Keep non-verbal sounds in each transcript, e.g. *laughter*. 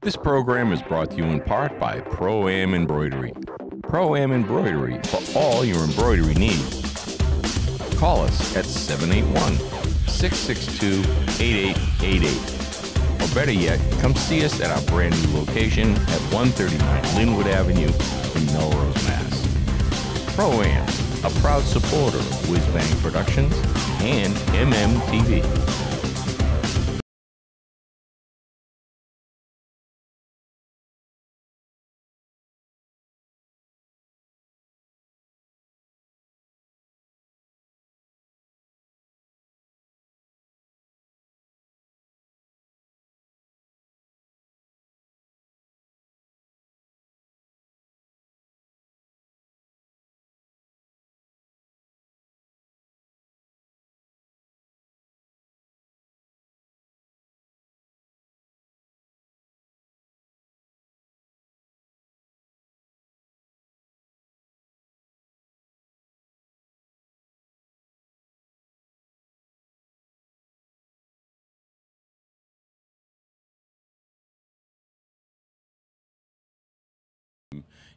This program is brought to you in part by Pro Am Embroidery. Pro Am Embroidery for all your embroidery needs. Call us at 781 662 8888. Or better yet, come see us at our brand new location at 139 Linwood Avenue in Melrose, Mass. Pro Am, a proud supporter of Whiz Bang Productions and MMTV.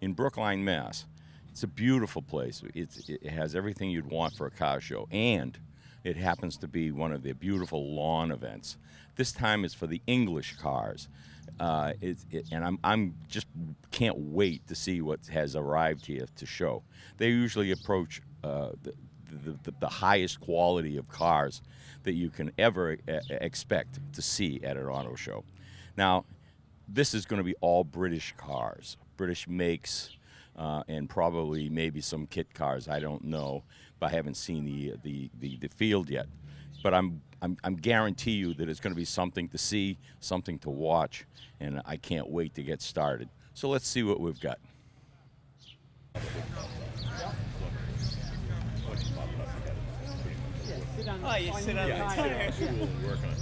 In Brookline, Mass. It's a beautiful place. It's, it has everything you'd want for a car show, and it happens to be one of the beautiful lawn events. This time is for the English cars, uh, it, it, and I'm, I'm just can't wait to see what has arrived here to show. They usually approach uh, the, the, the, highest quality of cars that you can ever expect to see at an auto show. Now, this is going to be all British cars, British makes, uh, and probably maybe some kit cars. I don't know, but I haven't seen the the, the, the field yet. But I'm, I'm I'm guarantee you that it's going to be something to see, something to watch, and I can't wait to get started. So let's see what we've got. Oh, you sit on the tire. cool and work on.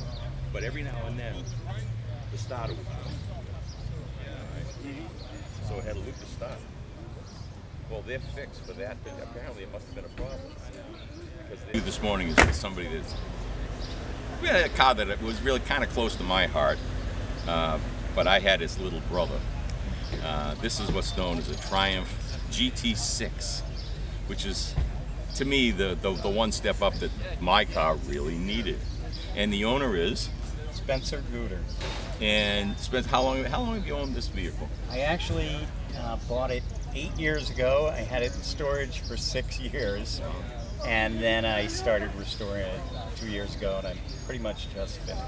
But every now and then, the starter would come. So it had a loop to start. Well, they're fixed for that, but apparently it must have been a problem. Because this morning is with somebody that's we had a car that was really kind of close to my heart, uh, but I had his little brother. Uh, this is what's known as a Triumph GT6, which is to me the, the the one step up that my car really needed. And the owner is Spencer Gooder. And Spence. How long how long have you owned this vehicle? I actually uh, bought it eight years ago. I had it in storage for six years. And then I started restoring it two years ago, and I'm pretty much just finished.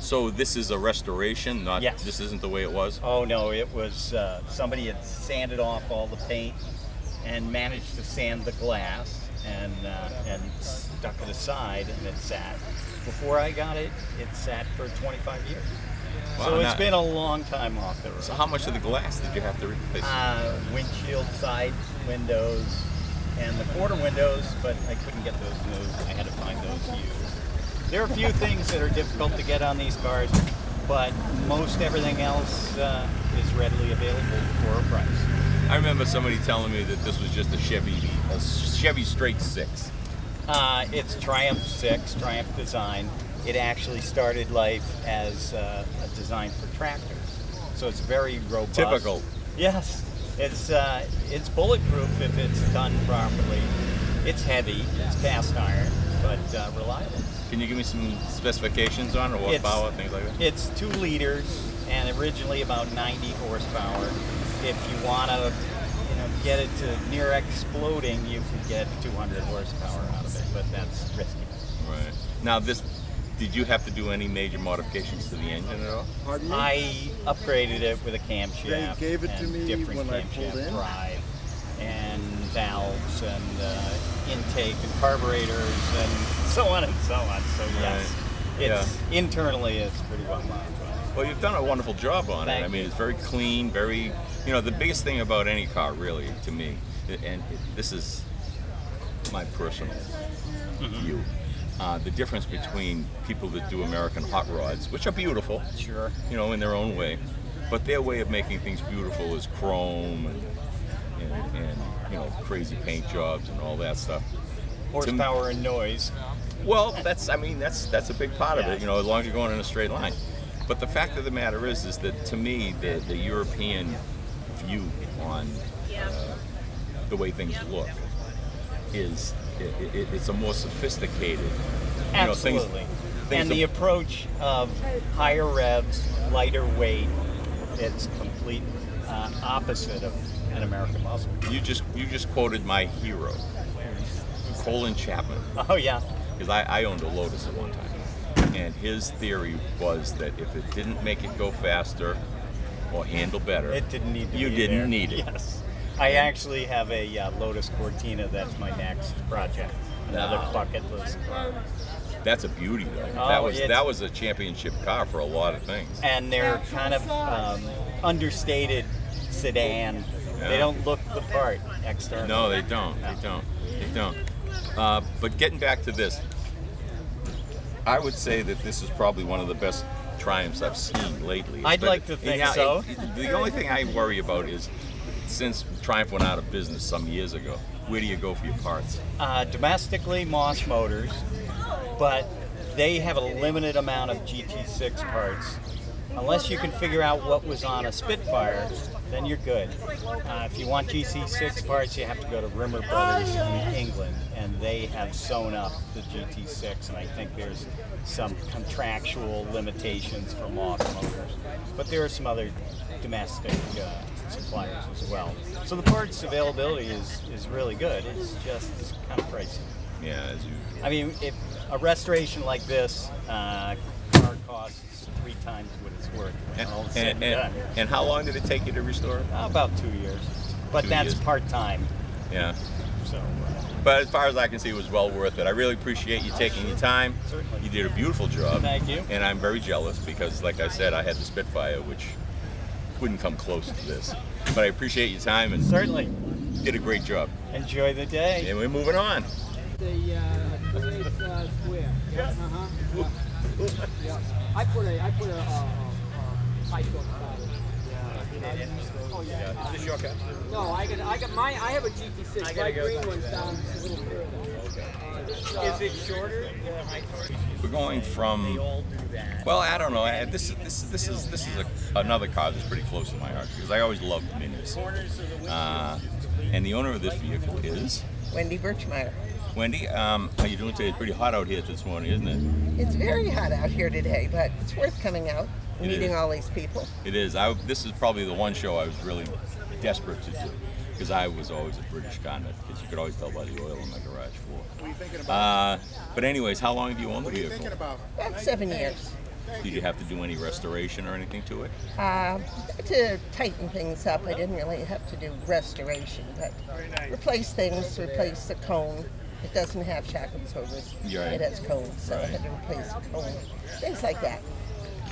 So this is a restoration, not Yes. this isn't the way it was. Oh no, it was uh, somebody had sanded off all the paint and managed to sand the glass and uh, and stuck it aside, and it sat. Before I got it, it sat for 25 years. Wow, so it's now- been a long time off the road. So how much of the glass did you have to replace? uh, windshield side windows and the quarter windows, but I couldn't get those moved. I had to find those used. There are a few things that are difficult to get on these cars, but most everything else uh, is readily available for a price. I remember somebody telling me that this was just a Chevy, a Chevy Straight Six. Uh, it's Triumph 6, Triumph design. It actually started life as uh, a design for tractors, so it's very robust. Typical. Yes, it's uh, it's bulletproof if it's done properly. It's heavy, it's cast iron, but uh, reliable. Can you give me some specifications on it, or It's- horsepower, things like that? It's two liters and originally about 90 horsepower. If you want to, you know, get it to near exploding, you can get 200 horsepower out of it, but that's risky. Right. Now this, did you have to do any major modifications to the engine at all? Pardon me? I upgraded it with a camshaft. They gave it to and me different when I camshaft pulled in. drive and valves and uh, intake and carburetors and so on and so on. So yes, Right. it's internally it's pretty well modified. Well, you've done a wonderful job on it. I mean, you. it's very clean, very, you know, the biggest thing about any car, really, to me, and this is my personal Mm-hmm. view, uh, the difference between people that do American hot rods, which are beautiful, Sure. you know, in their own way, but their way of making things beautiful is chrome and, and, and you know, crazy paint jobs and all that stuff. Horsepower and noise. Well, that's I mean that's that's a big part of Yeah. it. You know, as long as you're going in a straight line. but the fact of the matter is, is that to me, the, the European view on uh, the way things look is it, it, it's a more sophisticated. You know, things- Absolutely. things and the ab- approach of higher revs, lighter weight, it's complete uh, opposite of an American muscle. you just you just quoted my hero, Colin Chapman. Oh yeah. because I, I owned a Lotus at one time, and his theory was that if it didn't make it go faster or handle better, It didn't need to You be didn't there. need it. Yes. I actually have a uh, Lotus Cortina. That's my next project. Another Wow. bucket list car. that's a beauty though. Oh, that was it's- that was a championship car for a lot of things. And they're kind of um, understated sedan. Yeah. They don't look the part externally. No, they don't. They don't. They don't. Uh, but getting back to this, I would say that this is probably one of the best triumphs I've seen lately. I'd But- like to think Yeah, so. it- it- the only thing I worry about is since Triumph went out of business some years ago, where do you go for your parts? Uh, domestically, Moss Motors, but they have a limited amount of GT6 parts. Unless you can figure out what was on a Spitfire, then you're good. Uh, if you want GT6 parts, you have to go to Rimmer Brothers in England, and they have sewn up the GT6, and I think there's some contractual limitations for Moss Motors. But there are some other domestic uh, suppliers as well. So the parts availability is, is really good. It's just it's kind of pricey. Yeah, as usual. I mean, if a restoration like this, uh, car costs three times what it's worth. And, all and, and, and, done. and how long did it take you to restore it? Uh, about two years, but Two that's years. part time. Yeah. So uh, But as far as I can see, it was well worth it. I really appreciate you taking your time. Certainly. You did a beautiful job. Thank you. And I'm very jealous because, like I said, I had the Spitfire, which wouldn't come close to this. But I appreciate your time and certainly did a great job. enjoy the day. And we're moving on. The uh, two-race uh, square. Yeah. *laughs* Uh-huh. Yeah. yeah. I put a I put a uh, uh, uh, pipe on the bottom. Oh yeah. Is this your car? No, I got I got my I have a GT6. I My gotta go. green one's down a little further. Uh, it's, uh, Is it shorter? We're going from. all do that. Well, I don't know. I- This is this this is this is a, another car that's pretty close to my heart because I always loved minis. Corners of the window. Uh, and the owner of this vehicle is Wendy Birchmeyer. Wendy. Um, how you doing today? It's pretty hot out here this morning, isn't it? It's very hot out here today, but it's worth coming out, It meeting is. all these people. It is. I, this is probably the one show I was really desperate to do because I was always a British car nut because you could always tell by the oil on my garage floor. What are you thinking Uh, but anyways, how long have you owned the vehicle? About seven years. Did you have to do any restoration or anything to it? Uh, to tighten things up, I didn't really have to do restoration, but replace things, replace the cone. It doesn't have shock absorbers. Right. It has cones, so I had to replace the cone. Things like that.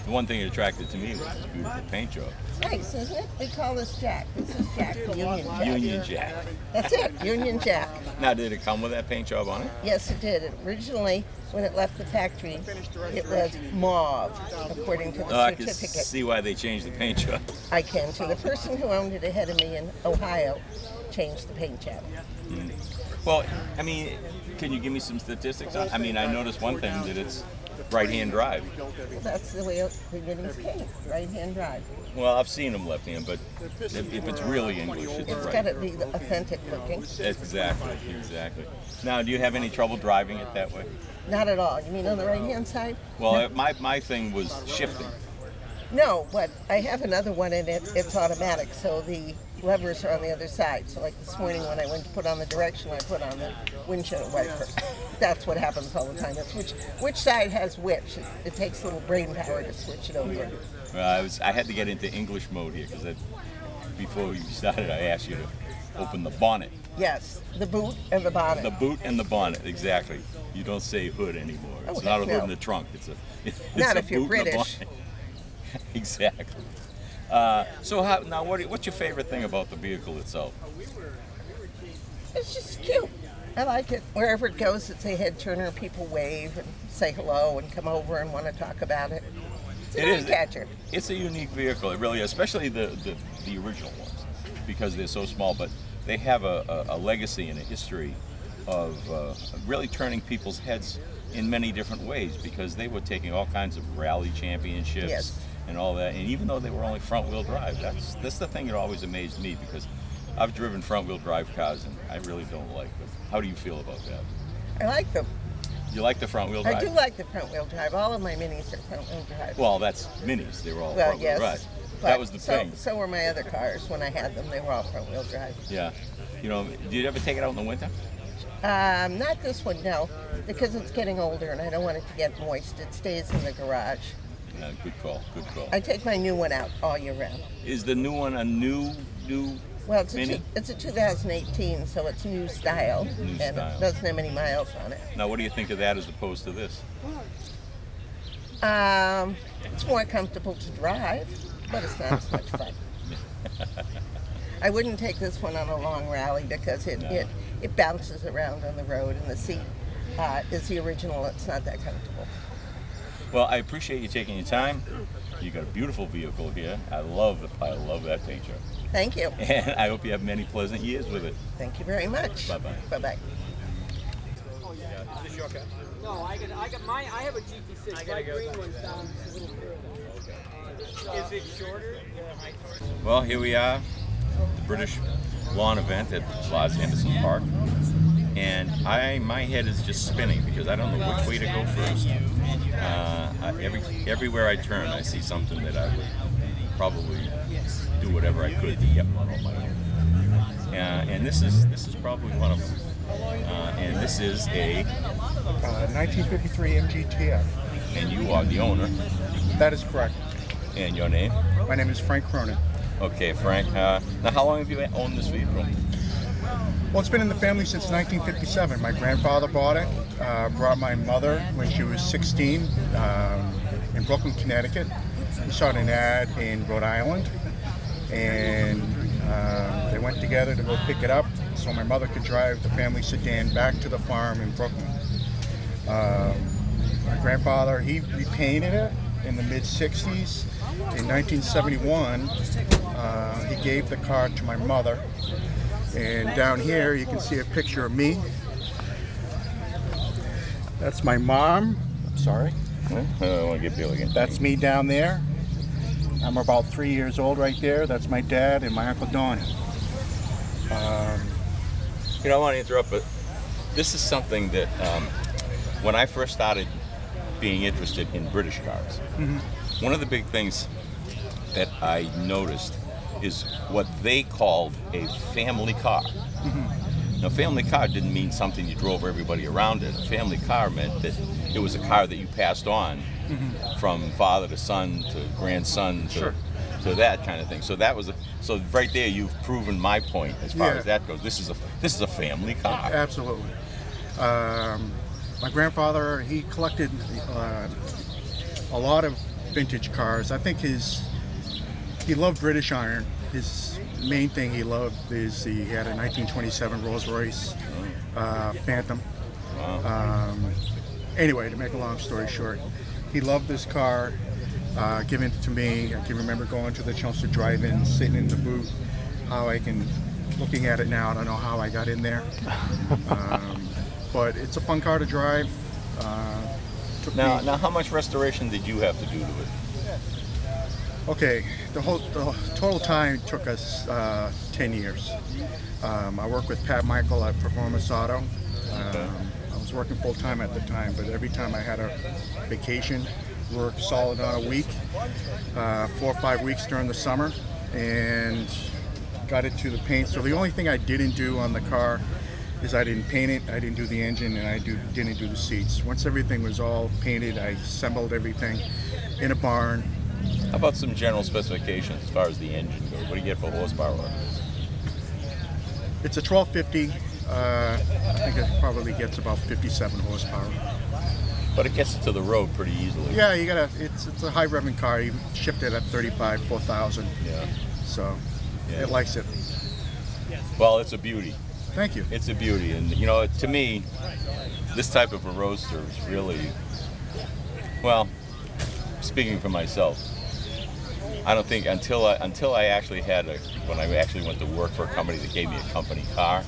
The one thing that attracted to me was this beautiful paint job. Nice, isn't it? We call this Jack. This is Jack, the Union Jack. Union Jack. That's it, Union Jack. Now, did it come with that paint job on it? Yes, it did. Originally, when it left the factory, it was mauve, according to the Oh, I can see why they changed the paint job. I can too. The person who owned it ahead of me in Ohio changed the paint job. Well, I mean, can you give me some statistics? on I mean, I noticed one thing that it's right-hand drive. Well, that's the way the Winnings paint, right-hand drive. Well, I've seen them left-hand, but if, if it's really English, it's It's right. got to be the authentic looking. Exactly, exactly. Now, do you have any trouble driving it that way? Not at all. You mean on the right-hand side? Well, uh, my, my thing was shifting. No, but I have another one in it. It's automatic, so the levers are on the other side. So like this morning when I went to put on the direction, I put on the windshield wiper. That's what happens all the time. It's which which side has which. It, it takes a little brain power to switch it over. Uh, I was I had to get into English mode here because before we started, I asked you to open the bonnet, Yes, the boot and the bonnet. the boot and the bonnet. Exactly. You don't say hood anymore. It's Oh, not a hood no. in the trunk. It's a *laughs* it's Not a if you're boot a British. *laughs* exactly. Uh, so how, now, what, what's your favorite thing about the vehicle itself? It's just cute. I like it. Wherever it goes, it's a head turner. People wave and say hello and come over and want to talk about it. It's a an is. eye catcher. It's a unique vehicle. It really, is, especially the, the, the original ones, because they're so small. But they have a, a, a legacy and a history of uh, really turning people's heads in many different ways because they were taking all kinds of rally championships Yes. And all that. And even though they were only front wheel drive, that's that's the thing that always amazed me because I've driven front wheel drive cars and I really don't like them. How do you feel about that? I like them. You like the front wheel drive? I do like the front wheel drive. All of my minis are front wheel drive. Well, that's minis. They were all Well, front wheel yes. drive. That was the so, thing. So were my other cars. When I had them, they were all front wheel drive. Yeah. You know, do you ever take it out in the winter? Um, not this one, no, because it's getting older and I don't want it to get moist. It stays in the garage. Yeah, good call. Good call. I take my new one out all year round. Is the new one a new new Well, it's a, Mini? two, it's a 2018, so it's new style, New and style. it doesn't have any miles on it. Now, what do you think of that as opposed to this? Um, it's more comfortable to drive, but it's not as much *laughs* fun. I wouldn't take this one on a long rally because it, No. it, it bounces around on the road, and the seat uh, is the original. It's not that comfortable. Well, I appreciate you taking your time. You got a beautiful vehicle here. I love the I love that paint job. Thank you. *laughs* And I hope you have many pleasant years with it. Thank you very much. Bye-bye. Bye bye. Oh yeah. Is this your car? No, I got, I got my, I have a GT6. My green one's down a little further. Uh, is it shorter? Well, here we are, the British lawn event at Larz Anderson Park. And I, my head is just spinning because I don't know which way to go first. Uh, I, every, everywhere I turn, I see something that I would probably do whatever I could to get one on my own. Uh, and this is this is probably one of them. Uh, and this is a, Uh, 1953 MGTF. and you are the owner. That is correct. And your name? My name is Frank Cronin. Okay, Frank. Uh, now, how long have you owned this vehicle? Well, it's been in the family since 1957. My grandfather bought it, uh, brought my mother when she was 16 um, in Brooklyn, Connecticut. We saw an ad in Rhode Island, and uh, they went together to go pick it up so my mother could drive the family sedan back to the farm in Brooklyn. Um, my grandfather, he repainted it in the mid 60s. In 1971, uh, he gave the car to my mother. And down here, you can see a picture of me. That's my mom. I'm sorry. I don't want to get Bill again. That's me down there. I'm about three years old right there. That's my dad and my Uncle Donnie. Um, You know, I want to interrupt, but this is something that um, when I first started being interested in British cars, one of the big things that I noticed is what they called a family car. Now, family car didn't mean something you drove everybody around in. A family car meant that it was a car that you passed on from father to son to grandson to, Sure. to that kind of thing. So that was a, so right there you've proven my point as far Yeah. as that goes. This is a this is a family car. absolutely. Um, my grandfather, he collected uh, a lot of vintage cars. I think his he loved British iron. His main thing he loved is he had a 1927 Rolls Royce uh, Phantom. Um, anyway, to make a long story short, he loved this car. Uh, given it to me, I can remember going to the Chelmsford Drive-In, sitting in the boot. How I can, looking at it now, I don't know how I got in there. *laughs* Um, but it's a fun car to drive. Uh, Now, me- now, how much restoration did you have to do to it? Okay, the whole the total time took us uh, 10 years. Um, I worked with Pat Michael at Performance Auto. Um, I was working full time at the time, but every time I had a vacation, worked solid on a week, uh, four or five weeks during the summer, and got it to the paint. So the only thing I didn't do on the car is I didn't paint it, I didn't do the engine, and I do, didn't do the seats. Once everything was all painted, I assembled everything in a barn, How about some general specifications as far as the engine goes? What do you get for horsepower on this? It's a 1250. Uh, I think it probably gets about 57 horsepower. But it gets it to the road pretty easily. Yeah, you gotta. It's it's a high revving car. You shipped it at 35, 4,000. Yeah. So Yeah. it likes it. Well, it's a beauty. Thank you. It's a beauty, and you know, to me, this type of a roadster is really, well, speaking for myself, I don't think until I until I actually had a when I actually went to work for a company that gave me a company car,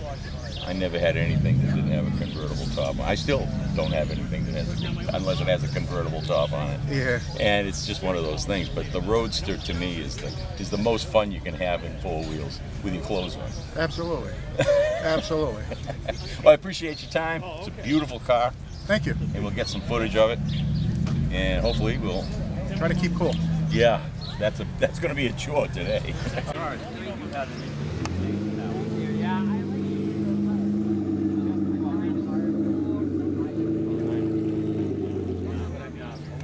I never had anything that didn't have a convertible top. I still don't have anything that has, a, unless it has a convertible top on it. Yeah. And it's just one of those things. But the Roadster to me is the is the most fun you can have in four wheels with your clothes on. Absolutely. *laughs* Absolutely. Well, I appreciate your time. It's a beautiful car, Thank you. and we'll get some footage of it, and hopefully we'll. Try to keep cool. Yeah, that's a that's going to be a chore today. *laughs*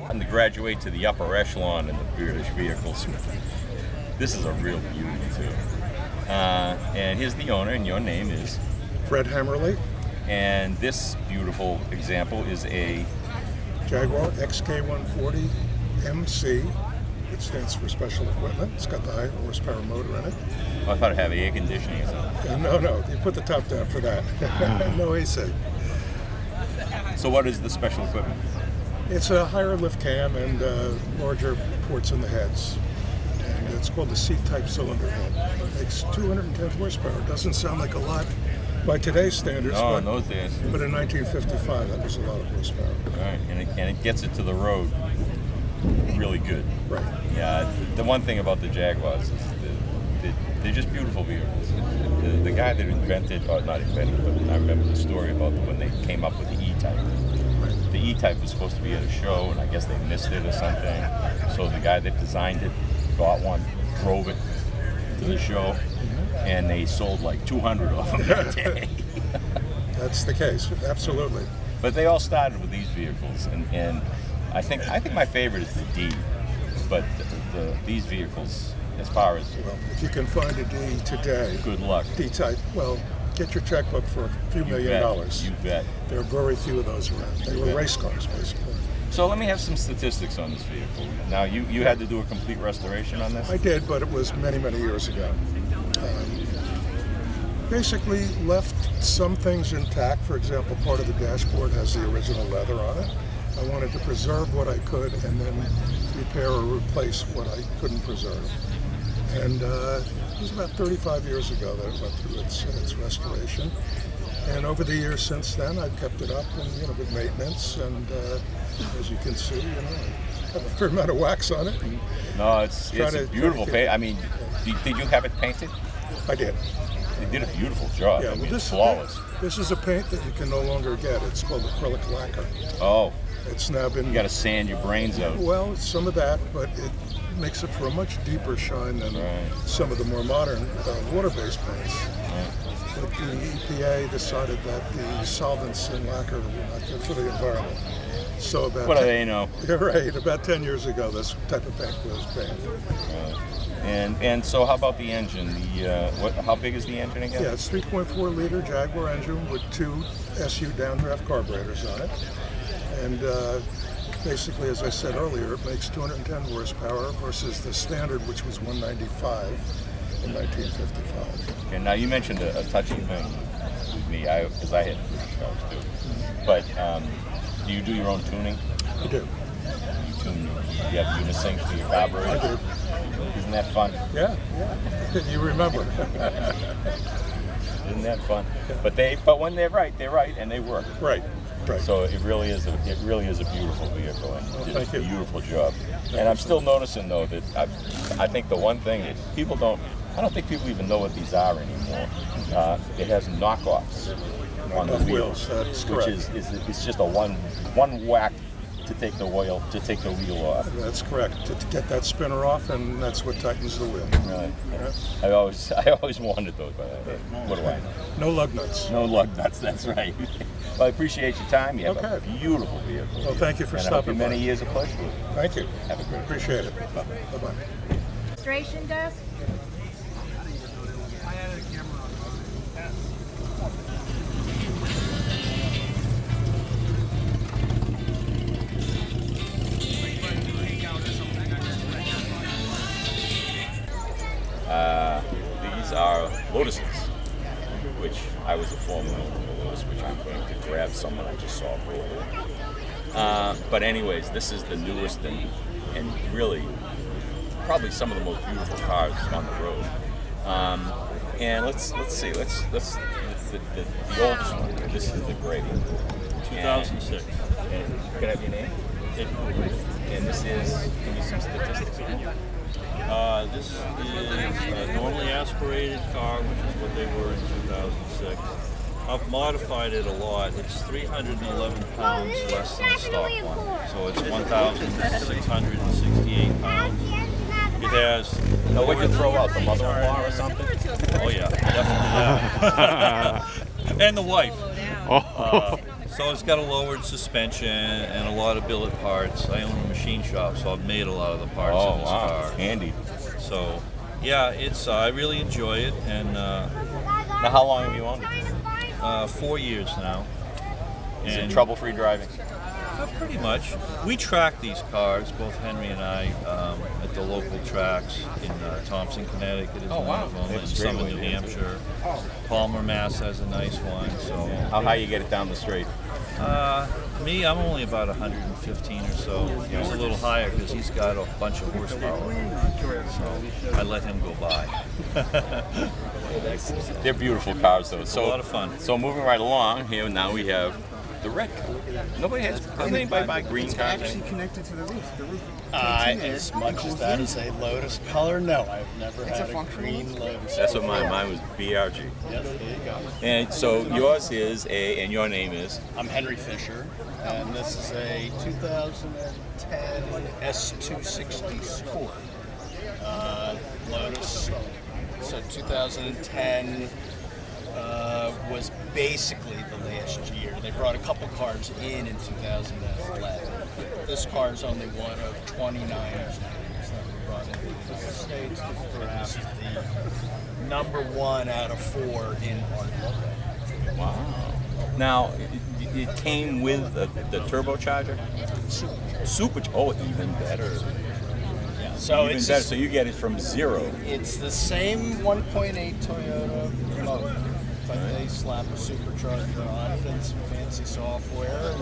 I'm to graduate to the upper echelon in the British vehicle vehicles. This is a real beauty too. Uh, and here's the owner, and your name is. Fred Hammerly, And this beautiful example is a Jaguar XK140 MC, which stands for special equipment. It's got the high horsepower motor in it. Oh, I thought it had air conditioning or something. Uh, no, no, you put the top down for that. *laughs* no AC. So what is the special equipment? It's a higher lift cam and uh, larger ports in the heads. And it's called the C-type cylinder head. It makes 210 horsepower. Doesn't sound like a lot by today's standards, Oh, but, in those days. but in 1955, that was a lot of horsepower. All right, and it, and it gets it to the road really good. Right. Yeah, the one thing about the Jaguars is that they're just beautiful vehicles. The, the guy that invented, or not invented, but I remember the story about when they came up with the E-Type. The E-Type was supposed to be at a show, and I guess they missed it or something. So the guy that designed it got one, drove it to the show, mm-hmm. and they sold like 200 of them that day. *laughs* *laughs* That's the case. Absolutely. But they all started with these vehicles, and, and I think I think my favorite is the D. But the, the, these vehicles, as far as Well, if you can find a D today, good luck, D-type, well, get your checkbook for a few you million bet, dollars. You bet. There are very few of those around. They You were bet. race cars, basically. So let me have some statistics on this vehicle. Now you you had to do a complete restoration on this. I did, but it was many, many years ago. Um, basically, left some things intact. For example, part of the dashboard has the original leather on it. I wanted to preserve what I could and then repair or replace what I couldn't preserve. And uh, it was about 35 years ago that it went through its, its restoration. And over the years since then, I've kept it up and you know with maintenance. And uh, as you can see, you know, I have a fair amount of wax on it. No, it's it's to- a beautiful paint. I mean, did, did you have it painted? I did. They did a beautiful job. Yeah, I well, mean, this flawless. This is a paint that you can no longer get. It's called acrylic lacquer. Oh, It's now been you got to sand your brains out. well, some of that, but it makes it for a much deeper shine than Right. some of the more modern uh, water-based paints. Right. But the EPA decided that the solvents in lacquer were not good for the environment. So about What do 10 they know? *laughs* You're right. About 10 years ago, this type of paint was banned. And and so how about the engine? The uh, what? How big is the engine again? Yeah, it's 3.4 liter Jaguar engine with two SU downdraft carburetors on it. And uh, basically, as I said earlier, it makes 210 horsepower versus the standard, which was 195 in 1955. Okay, now you mentioned a, a touchy thing with me, because I had British cars too. But um, do you do your own tuning? I do. You tune, you have unisync for your carburetor. I do. Isn't that fun? Yeah, yeah. *laughs* You remember. *laughs* Isn't that fun? But they, but when they're right, they're right, and they work. right, right. So it really is a, it really is a beautiful vehicle, and you did thank a you. beautiful job. And I'm still noticing though that I, I think the one thing that people don't, I don't think people even know what these are anymore. Uh, it has knockoffs on the wheels, wheels, which is, is it's just a one one whack to take the wheel to take the wheel off. That's correct. To, to get that spinner off, and that's what tightens the wheel. Right. Yeah. I always *laughs* I always wanted those, but what do I know? No lug nuts. No lug nuts. *laughs* That's right. Well, I appreciate your time. You have a beautiful vehicle. Well, thank you for and I hope stopping many by. years of pleasure. Thank you. Have a great day. Appreciate it. Bye-bye. registration desk? Uh, these are Lotuses, which I was a former which I'm going to grab someone I just saw roll. Uh, but anyways, this is the newest and, and really probably some of the most beautiful cars on the road. Um, and let's let's see, let's let's the, the, the oldest one. This is the gray. 2006. And can I have your name? And this is, give me some statistics. Uh, this is a normally aspirated car, which is what they were in 2006. I've modified it a lot. It's 311 pounds less than the stock one. So it's 1,668 pounds. It has. Now, what'd you throw out? The mother-in-law or something? Oh yeah, definitely. Yeah. *laughs* and the wife. Uh, so it's got a lowered suspension and a lot of billet parts. I own a machine shop, so I've made a lot of the parts Oh, in this wow. car. Handy. So, yeah, it's uh, I really enjoy it, and uh, Now, how long have you owned it? Uh, four years now. Is it trouble-free driving? Uh, pretty much. We track these cars, both Henry and I, um, at the local tracks in uh, Thompson, Connecticut is Oh, one wow. of them, and some in New there. Hampshire. Palmer, Mass has a nice one. So, How high you get it down the straight? Uh, me, I'm only about 115 or so. He's a little higher because he's got a bunch of horsepower. So I let him go by. *laughs* They're beautiful cars, though. So a lot of fun. So moving right along here, now we have the red car. Nobody has. Doesn't anybody buy green cars? actually connected to the roof. The roof. Uh, as much as that is a Lotus color, no, I've never It's had a, functional green Lotus. That's what mine. Mine was BRG. Yep, there you go. And so yours is a, and your name is. I'm Henry Fisher, and this is a 2010 S260 Sport uh, Lotus. So 2010 uh, was basically the last year. They brought a couple cars in in 2011. This car is only one of 29 that we brought into the United States. This is the number one out of four in our logo. Wow. Now, it, it came with the, the turbocharger. Super. Oh, even better. Yeah, so even it's better. just- So you get it from zero. It's the same 1.8 Toyota motor, but they slap a supercharger on it and some fancy software,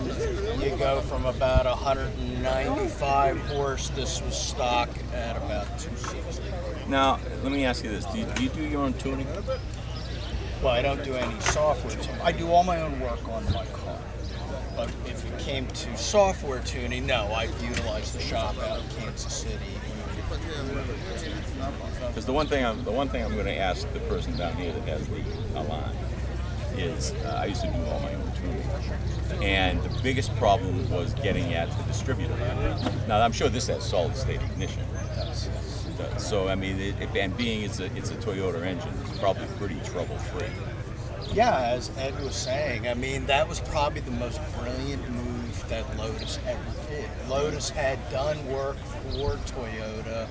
and you go from about 195 horse. This was stock at about 260. Now, let me ask you this: Do you, do you do your own tuning? Well, I don't do any software tuning. I do all my own work on my car. But if it came to software tuning, no, I've utilized the shop out of Kansas City. Because the one thing I'm the one thing I'm going to ask the person down here that has the Elan is uh, I used to do all my own tuning, and the biggest problem was getting at the distributor. Now I'm sure this has solid state ignition. So I mean, it, it- and being it's a it's a Toyota engine, it's probably pretty trouble free. Yeah, as Ed was saying, I mean, that was probably the most brilliant move that Lotus ever did. Lotus had done work for Toyota,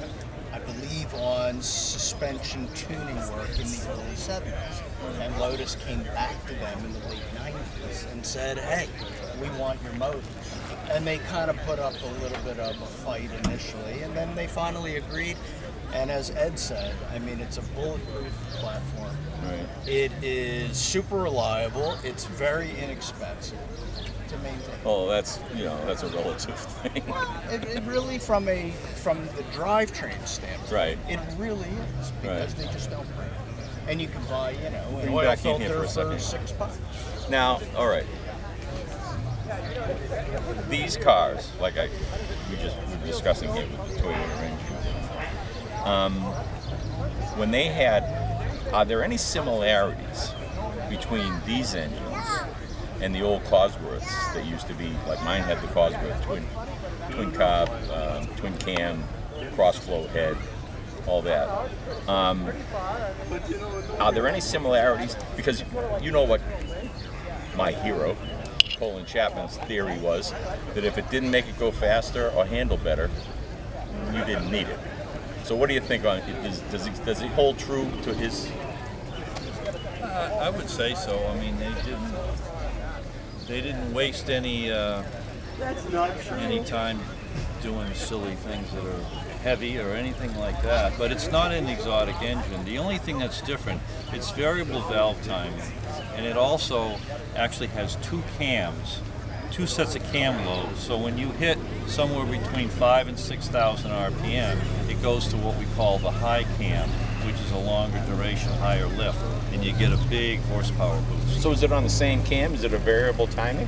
I believe, on suspension tuning work in the early 70s. And Lotus came back to them in the late 90s and said, hey, we want your motors. And they kind of put up a little bit of a fight initially, and then they finally agreed. And as Ed said, I mean, it's a bulletproof platform. Right. It is super reliable. It's very inexpensive to maintain. Oh, that's you know that's a relative *laughs* thing. It, it really, from a from the drivetrain standpoint, Right. It really is because Right. they just don't break. And you can buy, you know, an oil back in here filter for for, six bucks. Now, all right. These cars, like I, we just we were discussing here with the Toyota engine. Um, when they had, are there any similarities between these engines and the old Cosworths that used to be like mine had the Cosworth twin, twin carb, um, twin cam, cross flow head, all that. Um, are there any similarities? Because you know what my hero, Colin Chapman's theory was that if it didn't make it go faster or handle better, you didn't need it. So what do you think on it? Does, does, it, does hold true to his? Uh, I would say so. I mean, they didn't they didn't waste any uh, any time doing silly things that are heavy or anything like that. But it's not an exotic engine. The only thing that's different, it's variable valve timing, and it also actually has two cams, two sets of cam lobes. So when you hit somewhere between five and six thousand RPM, it goes to what we call the high cam, which is a longer duration, higher lift, and you get a big horsepower boost. So is it on the same cam? Is it a variable timing?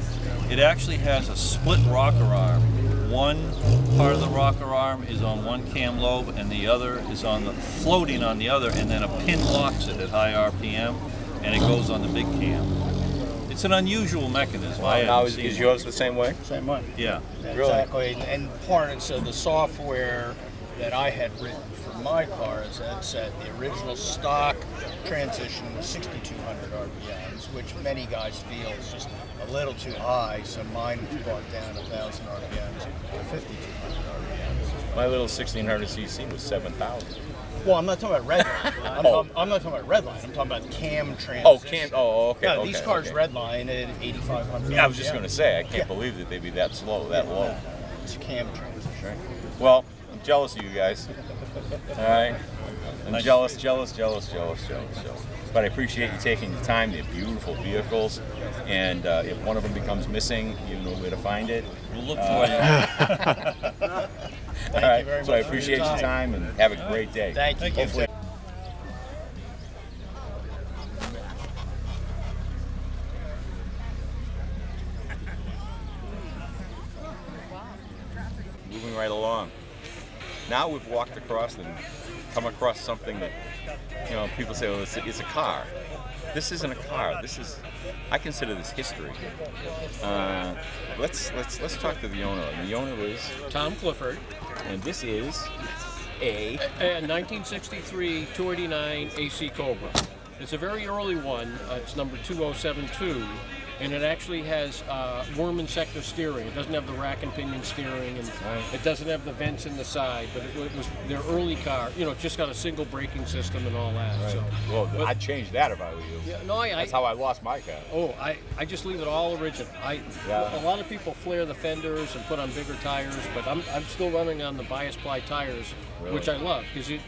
It actually has a split rocker arm. One part of the rocker arm is on one cam lobe, and the other is on the floating on the other, and then a pin locks it at high RPM, and it goes on the big cam. It's an unusual mechanism. I now is, is yours the same way? Same one. Yeah. Exactly. And, and part of so the software that I had written for my car cars had said the original stock transition was 6,200 RPMs, which many guys feel is just a little too high. So mine was brought down 1,000 RPMs to 5,200 RPMs. My little 1600cc was 7,000. Well, I'm not talking about red line. *laughs* I'm, Oh. talking, I'm not talking about red line. I'm talking about cam trans. Oh, cam. Oh, okay. No, okay, these cars okay. red line at 8,500. Yeah, I was just RPM. going to say, I can't Yeah. believe that they'd be that slow, that low. It's cam transition. Right. Well, I'm jealous of you guys. All right. I'm jealous, jealous, jealous, jealous, jealous, jealous. But I appreciate you taking the time. They're beautiful vehicles, and uh, if one of them becomes missing, you know where to find it. We'll look Uh, for *laughs* *laughs* you. All right. very so I much for your appreciate your time. time and have a great day. Thank you. Hopefully. *laughs* Moving right along. Now we've walked across and come across something that, you know, people say, well, it's a, it's a car. This isn't a car. This is, I consider this history. Uh, let's let's let's talk to the owner. And the owner is, Tom Clifford, and this is a a 1963 289 AC Cobra. It's a very early one. Uh, it's number 2072, and it actually has uh, worm and sector steering. It doesn't have the rack and pinion steering, and it doesn't have the vents in the side. But it, wa- was their early car. You know, it just got a single braking system and all that. So, well, but- I'd change that if I were you. yeah, no, I, I That's how I lost my car. Oh, I, I just leave it all original. I Yeah. a lot of people flare the fenders and put on bigger tires, but I'm, I'm still running on the bias ply tires, which I love because you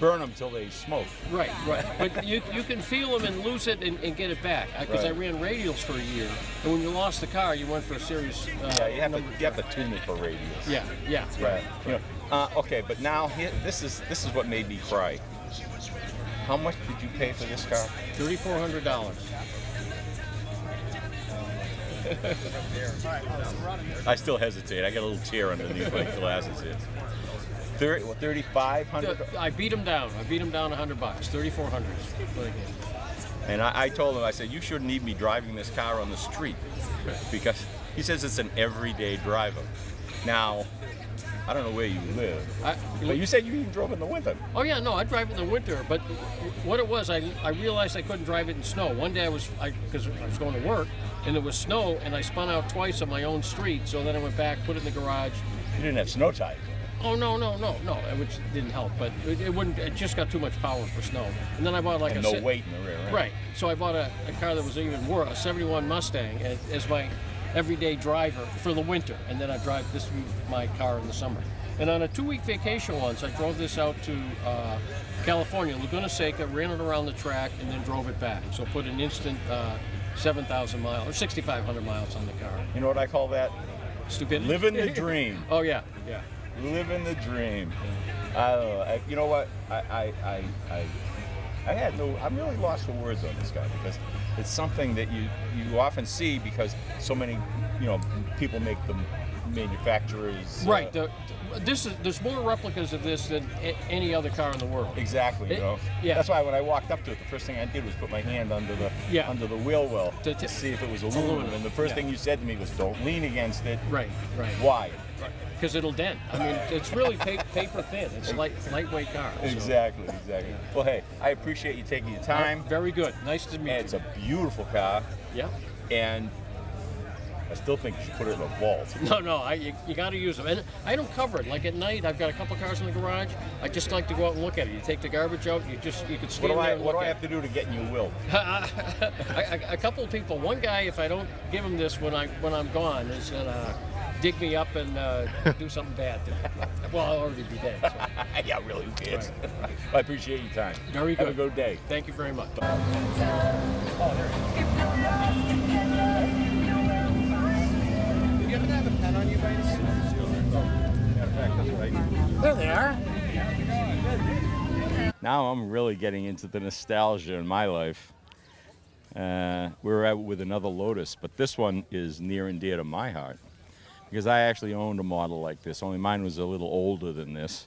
burn them till they smoke. right right. But you, you can feel them and lose it and, and get it back because I Right. ran radials for a year, and when you lost the car, you went for a serious. Uh, Yeah, you have to you have to tune it for radius. Yeah, yeah. Right. You know, uh, okay, but now here, this is this is what made me cry. How much did you pay for this car? Thirty four hundred dollars. *laughs* I still hesitate. I got a little tear underneath my glasses here. Thirty-five hundred. I beat him down. I beat him down hundred bucks. Thirty four hundred. And I, I told him, I said, you shouldn't need me driving this car on the street *laughs* because he says it's an everyday driver. Now, I don't know where you live, I, but you said you even drove in the winter. Oh yeah, no, I drive in the winter. But what it was, I, I realized I couldn't drive it in snow. One day I was, because I, was going to work, and there was snow, and I spun out twice on my own street. So then I went back, put it in the garage. You didn't have snow tires. Oh no, no, no, no, which didn't help. But it, it wouldn't. It just got too much power for snow. And then I bought like And a no weight in the rear. Right. Right. So I bought a, a car that was even worse, a 71 Mustang, as my everyday driver for the winter. And then I drive this my car in the summer. And on a two-week vacation once, I drove this out to uh, California, Laguna Seca, ran it around the track, and then drove it back. So put an instant uh, 7,000 miles or 6,500 miles on the car. You know what I call that? Stupid. Living the *laughs* dream. oh yeah, yeah. Living the dream. I don't know. I, you know what? I, I, I, I, I had no. I'm really lost for words on this guy because it's something that you you often see because so many you know people make the manufacturers uh, Right. The, this is there's more replicas of this than any other car in the world. Exactly. You know. yeah. That's why when I walked up to it, the first thing I did was put my hand under the Yeah. under the wheel well To- to, to- see if it was aluminum. aluminum. And the first Yeah. thing you said to me was, "Don't lean against it." Right. Right. Why? Because it'll dent. I mean, it's really pa- paper thin. It's light, lightweight car. so- Exactly. Exactly. Well, hey, I appreciate you taking your time. Very good. Nice to meet And it's a beautiful car, Yeah. and I still think you should put it in a vault. *laughs* No, no, I, you, you got to use them. And I don't cover it. Like at night, I've got a couple cars in the garage. I just like to go out and look at it. You take the garbage out, you just you could What stand do there I What do I have to do to get in your will? *laughs* a, couple of people. One guy, if I don't give him this when I when I'm gone, is gonna dig me up and uh, do something bad to me. *laughs* Well, I'll already be dead. So. yeah, really, who cares? I appreciate your time. Very Have a good. good day. Thank you very much. You There they are. now I'm really getting into the nostalgia in my life. Uh, we're out with another Lotus, but this one is near and dear to my heart because I actually owned a model like this. Only mine was a little older than this.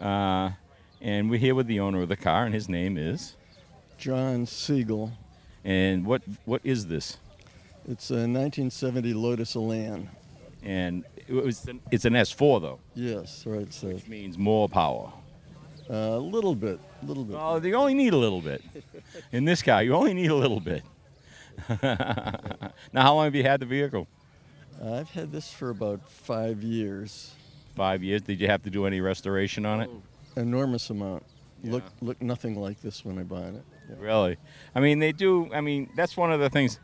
Uh, and we're here with the owner of the car, and his name is John Siegel. And what what is this? It's a 1970 Lotus Elan. And it was it's an S4 though. Yes, right. So Which means more power. Uh, a little bit, a little bit. Oh, you only need a little bit. In this car, you only need a little bit. *laughs* now, how long have you had the vehicle? I've had this for about five years. Five years. Did you have to do any restoration on it? Enormous amount. Look, look, nothing like this when I bought it. Yeah. Really? I mean, they do. I mean, that's one of the things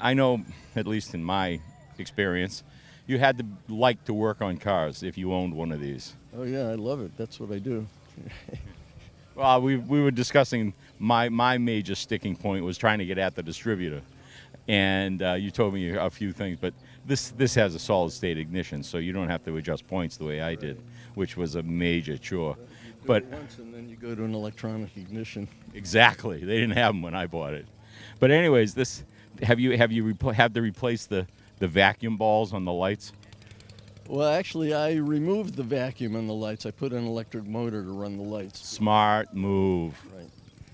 I know, at least in my experience, you had to like to work on cars if you owned one of these. Oh yeah, I love it. That's what I do. *laughs* Well, we, we were discussing my, my major sticking point was trying to get at the distributor. And uh, you told me a few things, but this, this has a solid state ignition, so you don't have to adjust points the way I did, which was a major chore. But once and then you go to an electronic ignition. exactly, they didn't have them when I bought it. But anyways, this have you have you repl- have to replace the, the vacuum balls on the lights? Well, actually, I removed the vacuum on the lights. I put an electric motor to run the lights. Smart move. Right.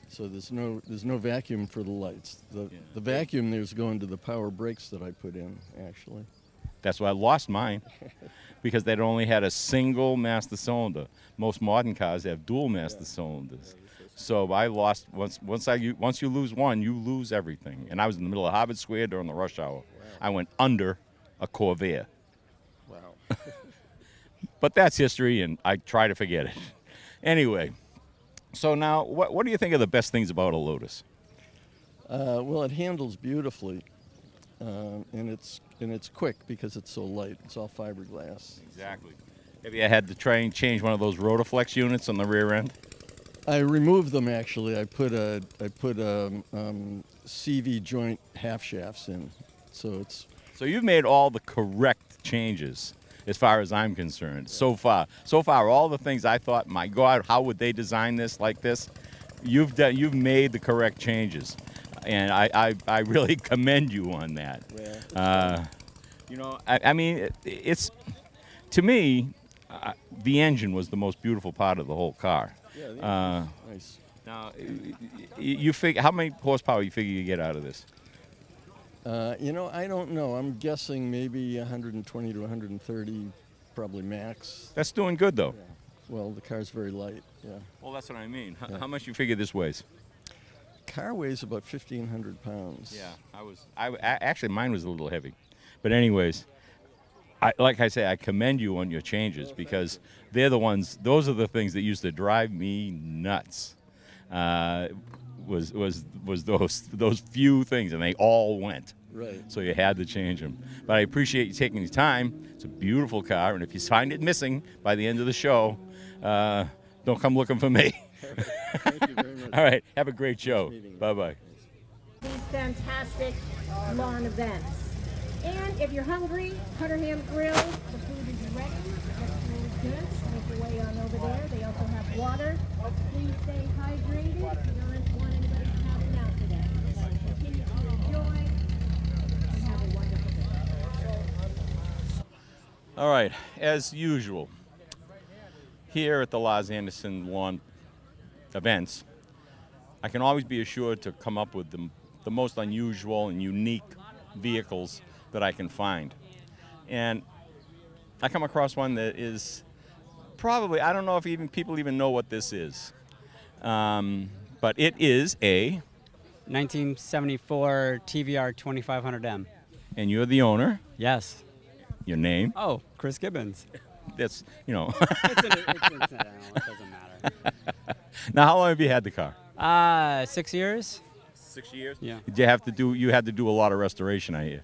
So there's no there's no vacuum for the lights. The the vacuum there's going to the power brakes that I put in actually. That's why I lost mine *laughs* because they'd only had a single master cylinder. Most modern cars have dual master cylinders. So I lost once. Once I once you lose one, you lose everything. And I was in the middle of Harvard Square during the rush hour. I went under a Corvair. Wow. *laughs* But that's history, and I try to forget it. Anyway, so now what what do you think are the best things about a Lotus? Uh, well, it handles beautifully, uh, and it's and it's quick because it's so light. It's all fiberglass. Exactly. Have you had to try and change one of those Rotoflex units on the rear end? I removed them actually. I put a I put a um, CV joint half shafts in, so it's So you've made all the correct changes as far as I'm concerned so far. So far, all the things I thought, my God, how would they design this like this? You've done, you've made the correct changes, and I, I, I really *laughs* commend you on that. Uh, you know, I, I mean, it, it's to me, uh, the engine was the most beautiful part of the whole car. Yeah, the Uh, nice. Now, y- y- you figure how many horsepower you figure you get out of this? Uh, you know, I don't know. I'm guessing maybe 120 to 130, probably max. That's doing good though. Well, the car's very light. Yeah. Well, that's what I mean. H- Yeah. How much you figure this weighs? Car weighs about 1,500 pounds. Yeah, I was. I w- a- actually mine was a little heavy, but anyways, I like I say I commend you on your changes because they're the ones. Those are the things that used to drive me nuts. Uh, was was was those those few things, and they all went. Right. So you had to change them. But I appreciate you taking the time. It's a beautiful car, and if you find it missing by the end of the show, uh, don't come looking for me. *laughs* Thank you very much. All right. Have a great show. Bye bye. These fantastic lawn events. And if you're hungry, Hunterham Grill, the food is ready. That's really good. Make your way on over there. They also have water. Please stay hydrated. We don't want anybody passing out today. So continue to enjoy and have a wonderful day. All right, as usual, here at the Larz Anderson Lawn events, I can always be assured to come up with the, the most unusual and unique vehicles that I can find. And I come across one that is probably, I don't know if even people even know what this is. Um, but it is a, 1974 TVR 2500M. and you're the owner, Yes. your name. Oh, Chris Gibbons. That's, you know. It's, an, it's incidental. It doesn't matter. *laughs* now, how long have you had the car? Uh, six years. Six years. Yeah. Did you have to do? You had to do a lot of restoration, I hear.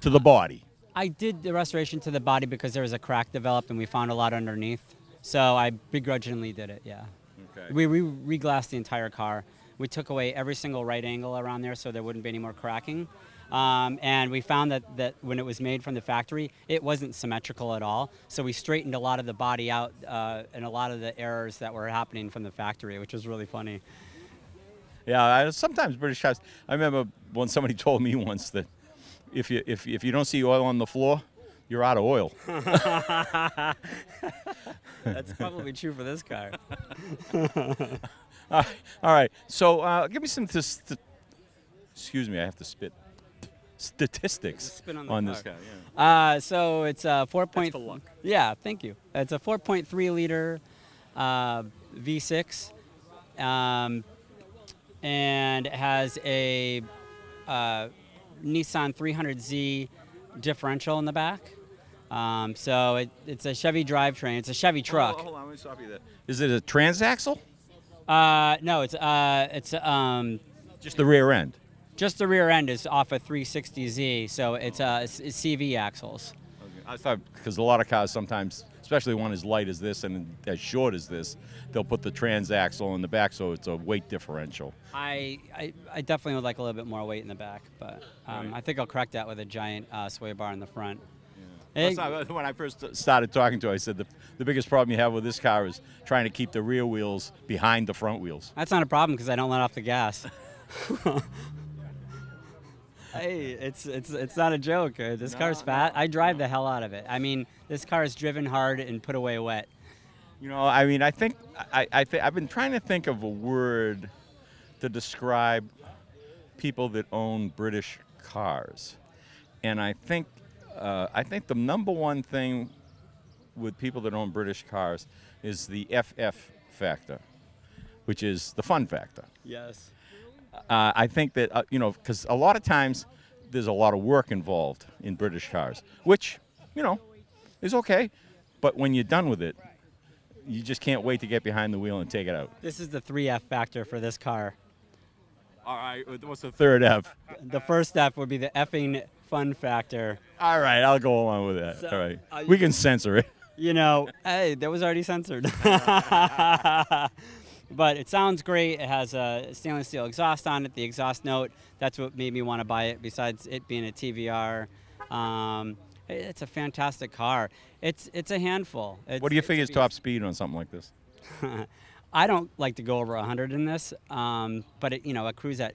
To the body. I did the restoration to the body because there was a crack developed and we found a lot underneath. So I begrudgingly did it. Yeah. Okay. We re- reglassed the entire car. We took away every single right angle around there so there wouldn't be any more cracking. Um, and we found that, that when it was made from the factory, it wasn't symmetrical at all. So we straightened a lot of the body out uh, and a lot of the errors that were happening from the factory, which was really funny. Yeah, I, sometimes British cars. I remember when somebody *laughs* told me once that if you if, if you don't see oil on the floor, you're out of oil. *laughs* That's probably true for this car. *laughs* Uh, all right, so uh, give me some. St- excuse me, I have to spit. Statistics Spin on, the on this guy. Yeah. Uh, so it's a four point. for luck. Yeah, thank you. It's a 4.3 liter uh, V6, um, and it has a uh, Nissan 300Z differential in the back. Um, so it, it's a Chevy drivetrain. It's a Chevy truck. Hold, hold on, let me stop you there. Is it a transaxle? Uh, no, it's uh, it's um, Just the rear end. just the rear end is off a 360Z, so it's uh, it's, it's CV axles. I thought because a lot of cars sometimes, especially one as light as this and as short as this, they'll put the transaxle in the back so it's a weight differential. I, I, I definitely would like a little bit more weight in the back, but um, Right. I think I'll correct that with a giant uh, sway bar in the front. That's *laughs* not- when I first started talking to, her, I said the, the biggest problem you have with this car is trying to keep the rear wheels behind the front wheels. That's not a problem because I don't let off the gas. *laughs* hey, it's it's it's not a joke. Uh, This car's fat. I drive the hell out of it. I mean, this car is driven hard and put away wet. You know, I mean, I think I, I th- I've been trying to think of a word to describe people that own British cars, and I think uh, I think the number one thing with people that own British cars is the FF factor, which is the fun factor. Yes. Uh, I think that uh, you know because a lot of times there's a lot of work involved in British cars, which you know is okay, but when you're done with it, you just can't wait to get behind the wheel and take it out. This is the 3F factor for this car. All right, what's the third F? The first F would be the effing fun factor. All right, I'll go along with that. So, All right, uh, we can censor it. You know, *laughs* hey, that was already censored. *laughs* *laughs* but it sounds great. It has a stainless steel exhaust on it. The exhaust note, that's what made me want to buy it, besides it being a TVR. Um, it's a fantastic car. It's it's a handful. It's, what do you figure is top speed on something like this? I don't like to go over 100 in this, um, but it, you know, I cruise at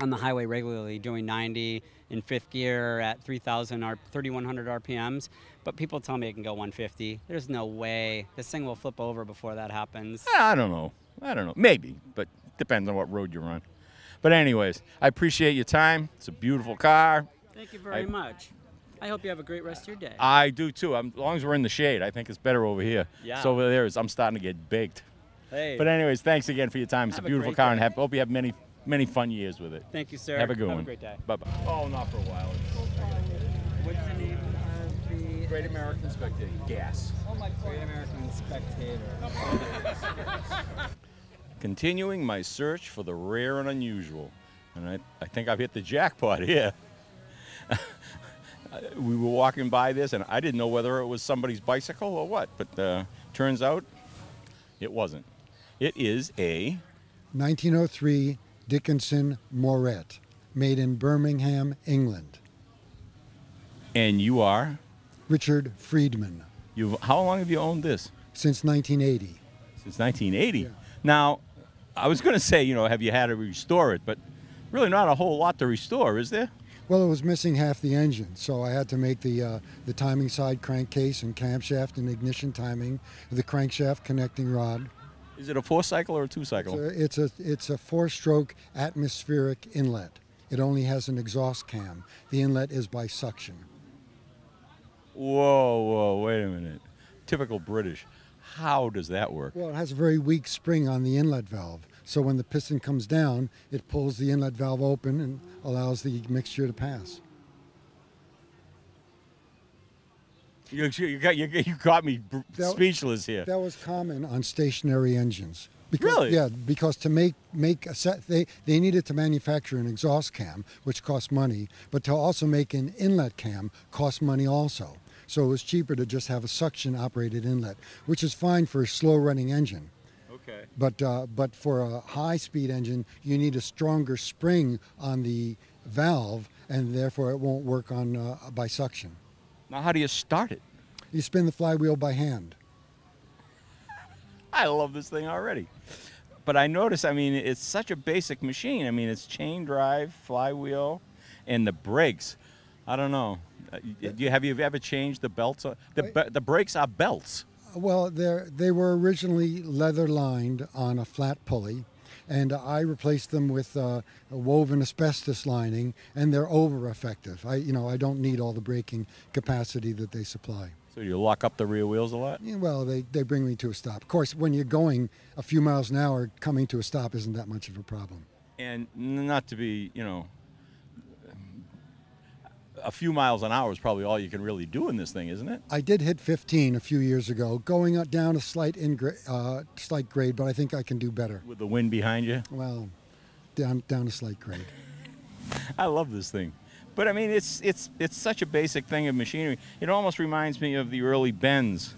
on the highway regularly, doing 90 in fifth gear at 3,000 or 3,100 RPMs. But people tell me it can go 150. There's no way this thing will flip over before that happens. Eh, I don't know. I don't know. Maybe, but depends on what road you're on. But anyways, I appreciate your time. It's a beautiful car. Thank you very I- much. I hope you have a great rest of your day. I do too. I'm, as long as we're in the shade, I think it's better over here. Yeah. So over there is I'm starting to get baked. Hey. But anyways, thanks again for your time. It's Have a a beautiful great car, and day. have, hope you have many many fun years with it. Thank you, sir. Have a good Have a one. great day. Bye bye. Oh, not for a while. What's the name of the Great American Spectator. Gas. Oh my Great American Spectator. *laughs* Continuing my search for the rare and unusual, and I, I think I've hit the jackpot here. *laughs* we were walking by this, and I didn't know whether it was somebody's bicycle or what, but uh, turns out it wasn't. It is a 1903 Dickinson Morette, made in Birmingham, England. And you are? Richard Friedman. You've, how long have you owned this? Since 1980. Since 1980. Now, I was going to say, you know, have you had to restore it, but really not a whole lot to restore, is there? Well, it was missing half the engine, so I had to make the uh, the timing side crankcase and camshaft and ignition timing, the crankshaft connecting rod. Is it a four cycle or a two cycle? It's a, it's a it's a four-stroke atmospheric inlet. It only has an exhaust cam. The inlet is by suction. Whoa, whoa, wait a minute. Typical British. How does that work? Well, it has a very weak spring on the inlet valve, so when the piston comes down, it pulls the inlet valve open and allows the mixture to pass. You, you, got, you, you got me That- speechless here. That was common on stationary engines. Because, Really? Yeah, because to make make a set, they they needed to manufacture an exhaust cam, which cost money, but to also make an inlet cam cost money also. So it was cheaper to just have a suction operated inlet, which is fine for a slow running engine. Okay. But uh, but for a high speed engine, you need a stronger spring on the valve, and therefore it won't work on uh, by suction. Now, how do you start it? You spin the flywheel by hand. I love this thing already. But I notice, I mean, it's such a basic machine. I mean, it's chain drive, flywheel, and the brakes. I don't know. Uh, do you, have you ever changed the belts? The, the brakes are belts. Well, they they were originally leather lined on a flat pulley, and I replaced them with uh, a woven asbestos lining, and they're over effective. I you know I don't need all the braking capacity that they supply. So you lock up the rear wheels a lot? Yeah, Well, they, they bring me to a stop. Of course, when you're going a few miles an hour, coming to a stop isn't that much of a problem. And not to be, you know, a few miles an hour is probably all you can really do in this thing, isn't it? I did hit 15 a few years ago, going down a slight ingra- uh, slight grade, but I think I can do better. With the wind behind you? Well, down down a slight grade. *laughs* I love this thing. But I mean, it's it's it's such a basic thing of machinery. It almost reminds me of the early Benz,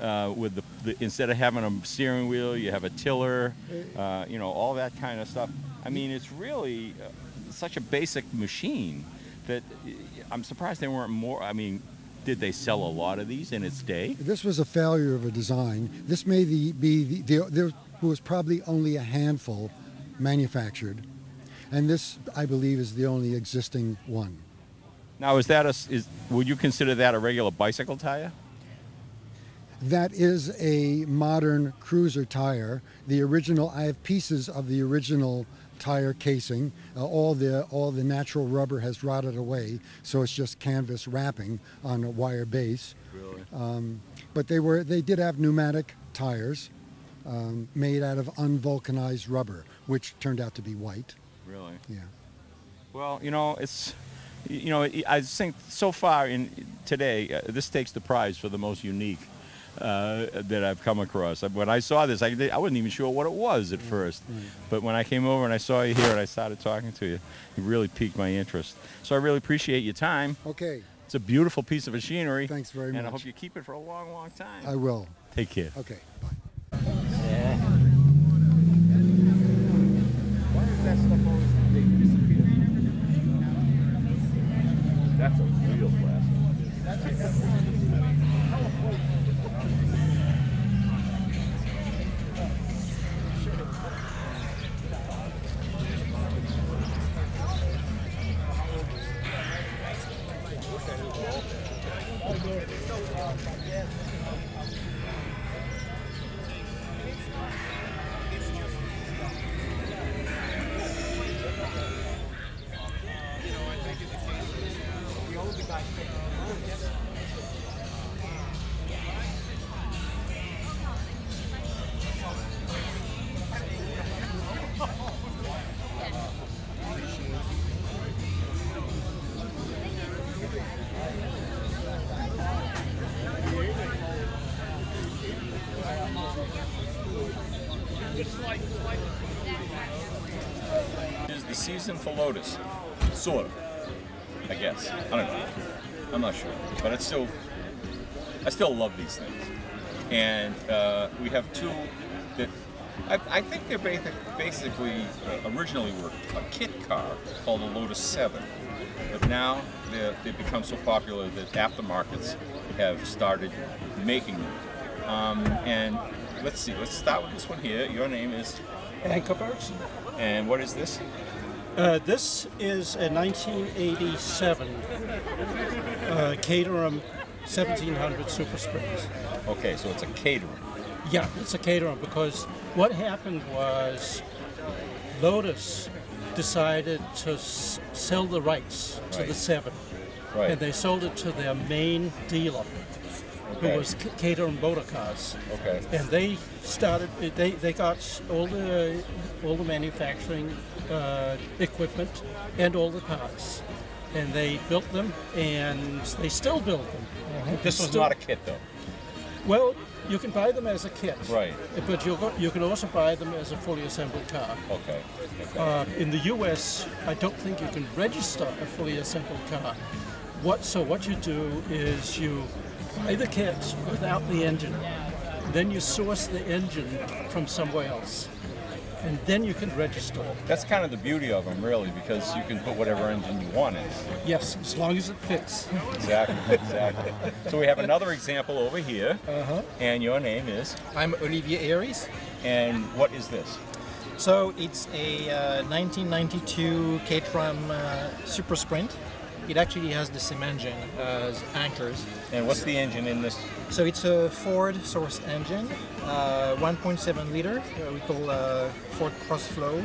uh, with the, the instead of having a steering wheel, you have a tiller, uh, you know, all that kind of stuff. I mean, it's really uh, such a basic machine that I'm surprised there weren't more. I mean, did they sell a lot of these in its day? This was a failure of a design. This may the, be the, the there was probably only a handful manufactured, and this I believe is the only existing one. Now, is that a is would you consider that a regular bicycle tire? That is a modern cruiser tire. The original, I have pieces of the original tire casing. Uh, all the all the natural rubber has rotted away, so it's just canvas wrapping on a wire base. Really? Um, but they were they did have pneumatic tires um, made out of unvulcanized rubber, which turned out to be white. Really? Yeah. Well, you know, it's, you know, I think so far in today, uh, this takes the prize for the most unique uh, that I've come across. Uh, when I saw this, I, I wasn't even sure what it was at mm. first. Mm. But when I came over and I saw you here and I started talking to you, it really piqued my interest. So I really appreciate your time. Okay. It's a beautiful piece of machinery. Thanks very and much. And I hope you keep it for a long, long time. I will. Take care. Okay. Yeah. That's a real is season for Lotus. Sort of. I guess. I don't know. I'm not sure. But it's still, I still love these things. And uh, we have two that I, I think they're basic, basically uh, originally were a kit car called a Lotus 7. But now they've become so popular that aftermarkets have started making them. Um, and let's see, let's start with this one here. Your name is? Anchor Bergson. And what is this? Uh, this is a 1987 uh, Caterham 1700 Super Sprint. Okay, so it's a Caterham. Yeah, it's a Caterham because what happened was Lotus decided to s- sell the rights to Right. the Seven, Right. and they sold it to their main dealer, Okay. who was C- Caterham Motor Cars. Okay. And they started. They, they got all the all the manufacturing uh, equipment and all the parts, and they built them, and they still build them. This was not a kit, though. Well, you can buy them as a kit. Right. But you you can also buy them as a fully assembled car. Okay. okay. Uh, in the U.S., I don't think you can register a fully assembled car. What so what you do is you buy the kit without the engine, then you source the engine from somewhere else, and then you can register. That's kind of the beauty of them, really, because you can put whatever engine you want in. it. Yes, as long as it fits. Exactly, exactly. So we have another example over here, Uh-huh. and your name is? I'm Olivier Aries. And what is this? So it's a uh, 1992 Caterham uh, Super Sprint. It actually has the same engine as anchors. And what's the engine in this? So it's a Ford source engine, uh, 1.7 liter. Uh, we call uh, Ford Crossflow.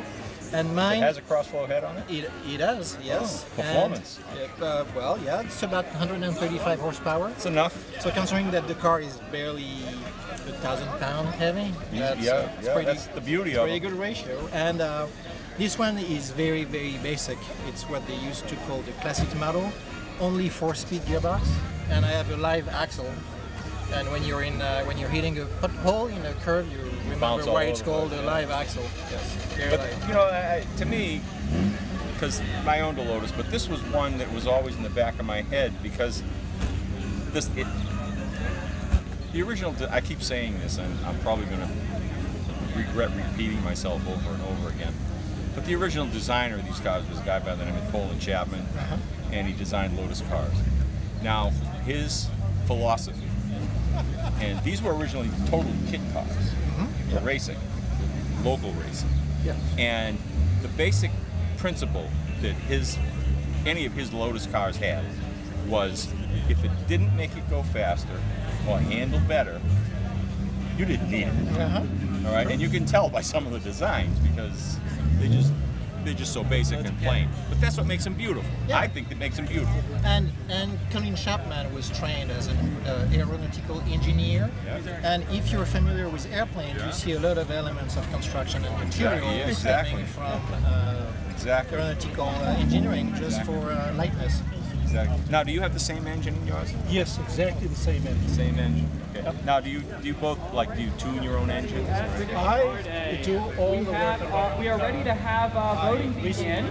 And mine It has a crossflow head on it? It, it does, yes. Oh, performance. And, uh, well, yeah, it's about 135 horsepower. It's enough. So considering that the car is barely a thousand pound heavy, Yeah, that's, yeah, uh, it's yeah, pretty, that's the beauty of pretty them. good ratio. And uh, this one is very, very basic. It's what they used to call the classic model, only four-speed gearbox, and I have a live axle. And when you're in, uh, when you're hitting a pothole in a curve, you remember why it's called place, a yeah. live axle. Yes. But live. you know, I, to me, because I owned a Lotus, but this was one that was always in the back of my head because this it, the original. I keep saying this, and I'm probably going to regret repeating myself over and over again. But the original designer of these cars was a guy by the name of Colin Chapman, and he designed Lotus cars. Now, his philosophy, and these were originally total kit cars for racing, local racing. Yeah. And the basic principle that his any of his Lotus cars had was if it didn't make it go faster or handle better, you didn't need it. Uh-huh. All right, and you can tell by some of the designs because they just they're just so basic and plain. But that's what makes them beautiful. I think that makes them beautiful. And and Colin Chapman was trained as an uh, aeronautical engineer. And if you're familiar with airplanes, you see a lot of elements of construction and material Exactly, yeah, stemming exactly. from uh, Exactly. aeronautical uh, engineering just Exactly. for uh, lightness. Exactly. Now, do you have the same engine in yours? Yes, exactly the same engine. Same engine. Okay. Now, do you do you both like do you tune your own engines? I do all We the have, work. uh, we are ready to have uh, voting begin.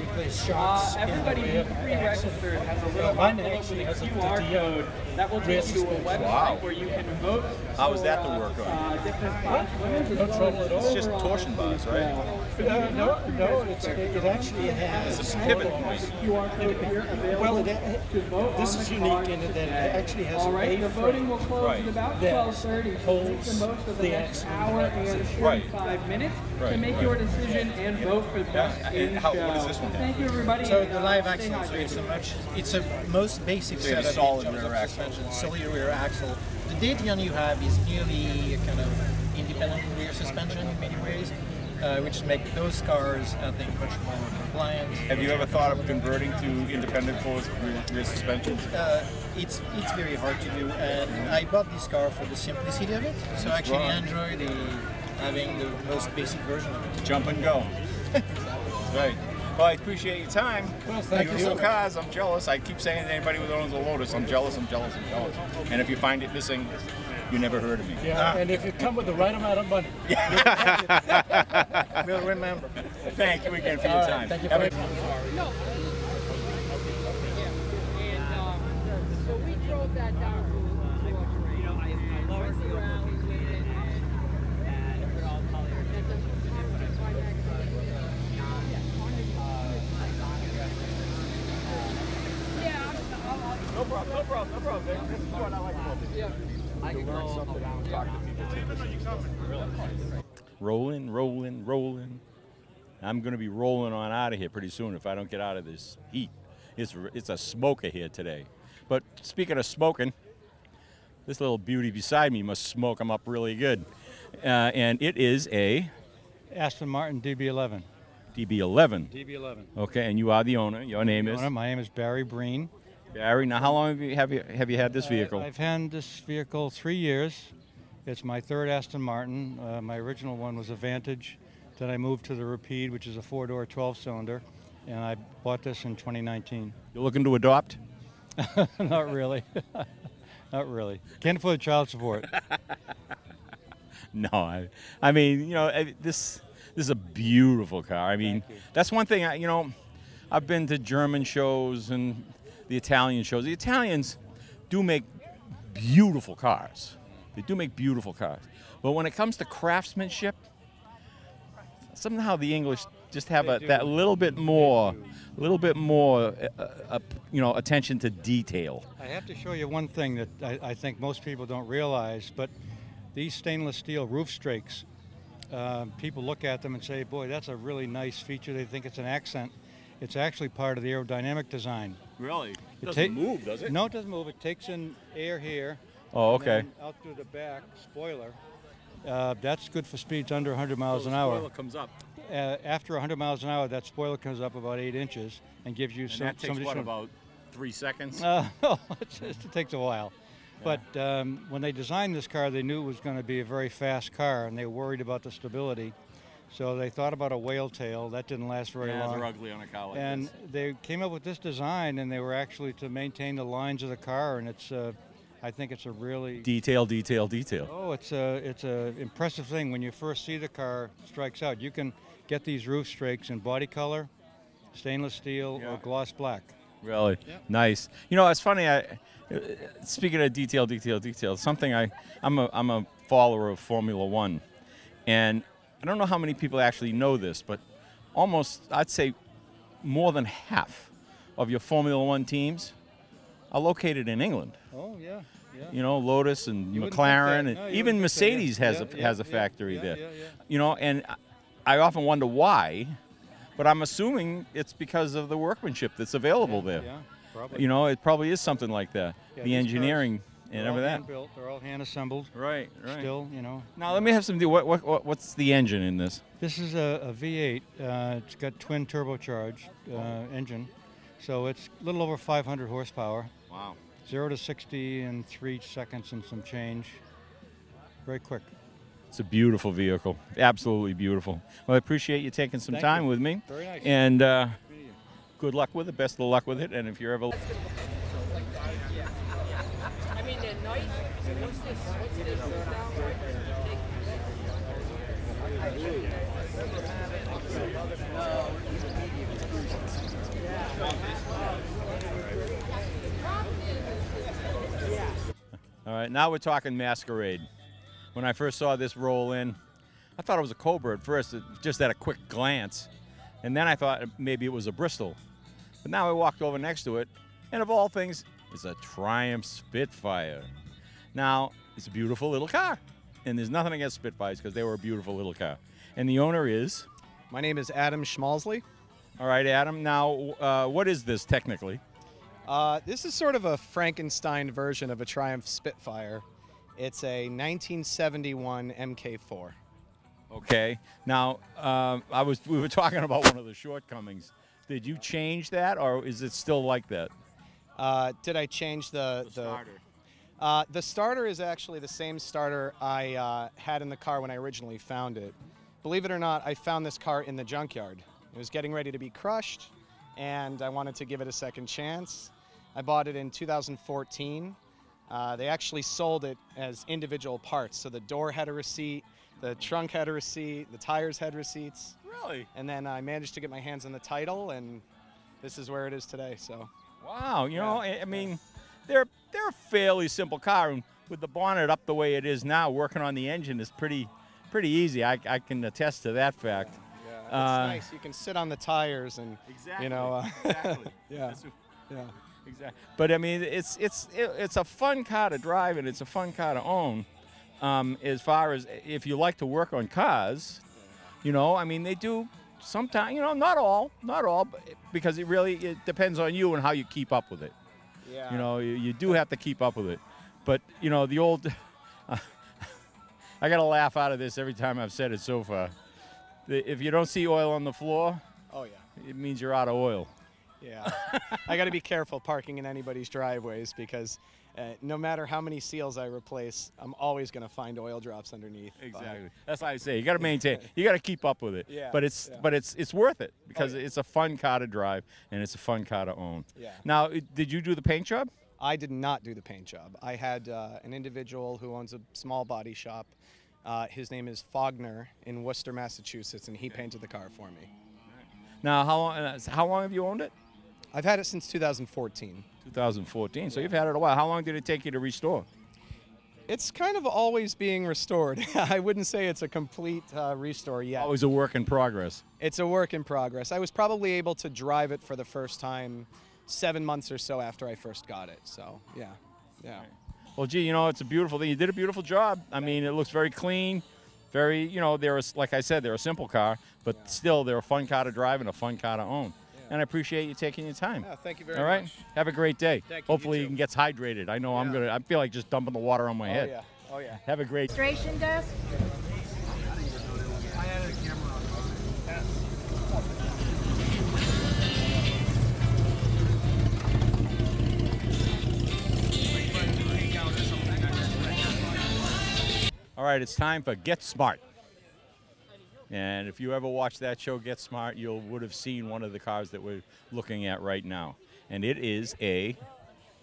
Uh, everybody who's pre-registered has a little Mine envelope actually with has a a QR DDO code that will take you to a rear website Wow. where you can vote. How is that for, to uh, work on? Uh, different class No trouble at all. It's just torsion bars, right? Uh, no, no, it's, it actually has. It's a pivot point. QR code here Well, it, to vote this is unique in that it actually has All a right, the voting will close Right. at about 12:30. So take holds the most of the, the next axle hour and Right. 45 minutes to make right. your decision and vote for the best and in how- show. what does this one? Thank you, everybody. So the uh, live stay axle, so hydrated. it's a much, it's a most basic So you have a solid rear of axle. suspension, solid rear axle. The De Dion you have is nearly a kind of independent rear suspension in many ways, uh, which make those cars, I think, much more compliant. Have you ever thought of converting to independent force rear, rear suspension? Uh, it's it's very hard to do, and I bought this car for the simplicity of it. So I actually Right. enjoy the having the most basic version of it. Jump and go. *laughs* right. Well, I appreciate your time. Well, thank you. Beautiful cars. I'm jealous. I keep saying to anybody who owns a Lotus, I'm jealous, I'm jealous, I'm jealous. And if you find it missing, you never heard of me. Yeah, ah. and if you come with the right amount of money. *laughs* We'll remember. Thank you again for your All right, time. thank you Have for a- um, So we drove that down. You know, I, I lowered the overseas with it and, and put all polyurethane. No problem, no problem, no problem. This is what I like about this. I could go Rolling, rolling, rolling. I'm going to be rolling on out of here pretty soon if I don't get out of this heat. It's, it's a smoker here today. But speaking of smoking, this little beauty beside me must smoke them up really good. Uh, and it is a Aston Martin DB11. DB11. DB11. Okay, and you are the owner. Your name is Owner. My name is Barry Breen. Barry. Now, how long have you have you, have you had this vehicle? I've had this vehicle three years. It's my third Aston Martin. Uh, my original one was a Vantage. Then I moved to the Rapide, which is a four-door 12-cylinder, and I bought this in 2019. You're looking to adopt? *laughs* Not really. *laughs* Not really. Can't afford child support. *laughs* No, I, I mean, you know, I- this this is a beautiful car. I mean, that's one thing. I, you know, I've been to German shows and the Italian shows. The Italians do make beautiful cars. They do make beautiful cars. But when it comes to craftsmanship, somehow the English just have a, that little bit more, a little bit more, uh, uh, you know, attention to detail. I have to show you one thing that I, I think most people don't realize, but these stainless steel roof strakes, uh, people look at them and say, boy, that's a really nice feature. They think it's an accent. It's actually part of the aerodynamic design. Really? It Doesn't ta- move, does it? No, it doesn't move. It takes in air here. Oh, and okay. then out through the back, spoiler. Uh, that's good for speeds under 100 miles So an the hour. spoiler comes up. Uh, after 100 miles an hour, that spoiler comes up about eight inches and gives you And some, that takes what additional- about three seconds? uh, *laughs* no, it takes a while. But um, when they designed this car, they knew it was going to be a very fast car, and they were worried about the stability. So they thought about a whale tail. That didn't last very Yeah, long. they're ugly on a car like and this. they came up with this design, and they were actually to maintain the lines of the car. And it's, uh, I think it's a really Detail, detail, detail. Oh, it's a it's a impressive thing when you first see the car strikes out. You can get these roof strakes in body color, stainless steel, or gloss black. Really nice. You know, it's funny. I uh, speaking of detail, detail, detail. Something I I'm a I'm a follower of Formula One, and I don't know how many people actually know this, but almost I'd say more than half of your Formula One teams are located in England. Oh yeah, yeah. You know, Lotus and You McLaren, and No, even. Mercedes has Yeah, a yeah, has a factory there. yeah, yeah. You know, and I- often wonder why, but I'm assuming it's because of the workmanship that's available there. yeah, probably. You know, it probably is something like that. The engineering and they're all everything. hand built. They're all hand assembled. Right, right. Still, you know. Now let me have some. What, what, what what's the engine in this? This is a, a V8. Uh, it's got twin turbocharged uh, engine, so it's a little over 500 horsepower. Wow. Zero to 60 in three seconds and some change. Very quick. It's a beautiful vehicle, absolutely beautiful. Well, I appreciate you taking some Thank time you. with me. Very nice. And uh, good luck with it. Best of luck with it. And if you're ever I mean, at night, what's this? What's this All right, now we're talking masquerade. When I first saw this roll in, I thought it was a Cobra at first, just at a quick glance. And then I thought maybe it was a Bristol. But now I walked over next to it, and of all things, it's a Triumph Spitfire. Now, it's a beautiful little car. And there's nothing against Spitfires because they were a beautiful little car. And the owner is? My name is Adam Schmalsley. All right, Adam. Now, uh, what is this technically? Uh, this is sort of a Frankenstein version of a Triumph Spitfire. It's a 1971 MK4. Okay. Now, um, I was we were talking about one of the shortcomings. Did you change that, or is it still like that? Uh, did I change the, the, starter? Uh, the starter is actually the same starter I uh, had in the car when I originally found it. Believe it or not, I found this car in the junkyard. It was getting ready to be crushed, and I wanted to give it a second chance. I bought it in 2014. Uh, they actually sold it as individual parts. So the door had a receipt, the trunk had a receipt, the tires had receipts. Really? And then I managed to get my hands on the title, and this is where it is today. So. Wow. You know, I I mean, they're they're a fairly simple car, and with the bonnet up the way it is now, working on the engine is pretty pretty easy. I, I can attest to that fact. Yeah, it's Uh, nice. You can sit on the tires and Exactly. you know. Uh, *laughs* exactly. yeah. Yeah. Exactly. But I mean, it's it's it, it's a fun car to drive and it's a fun car to own. Um, as far as if you like to work on cars, you know, I mean, they do sometimes. You know, not all, not all, but because it really it depends on you and how you keep up with it. Yeah. You know, you, you do have to keep up with it. But you know, the old. *laughs* I got to laugh out of this every time I've said it so far. The, if you don't see oil on the floor, Oh yeah. it means you're out of oil. Yeah. I got to be careful parking in anybody's driveways because uh, no matter how many seals I replace, I'm always going to find oil drops underneath. But- Exactly. That's why I say you got to maintain. *laughs* You got to keep up with it. Yeah, But it's yeah. Oh, but it's it's worth it because it's a fun car to drive and it's a fun car to own. Yeah. Now, did you do the paint job? I did not do the paint job. I had uh, an individual who owns a small body shop. Uh, his name is Fogner in Worcester, Massachusetts, and he painted the car for me. Now, how long uh, how long have you owned it? I've had it since 2014. 2014. So you've had it a while. How long did it take you to restore? It's kind of always being restored. *laughs* I wouldn't say it's a complete uh, restore yet. Always a work in progress. It's a work in progress. I was probably able to drive it for the first time seven months or so after I first got it. So yeah, yeah. Well, gee, you know, it's a beautiful thing. You did a beautiful job. I mean, it looks very clean, very, you know, they're, a, like I said, they're a simple car, but still, they're a fun car to drive and a fun car to own. And I appreciate you taking your time. Yeah, thank you very much. All right. much. Have a great day. Thank you, you Hopefully, you, too. can get hydrated. I know I'm gonna. I feel like just dumping the water on my Oh head. yeah. Oh yeah. Have a great. Registration desk? All right, it's time for Get Smart. And if you ever watched that show, Get Smart, you would have seen one of the cars that we're looking at right now. And it is a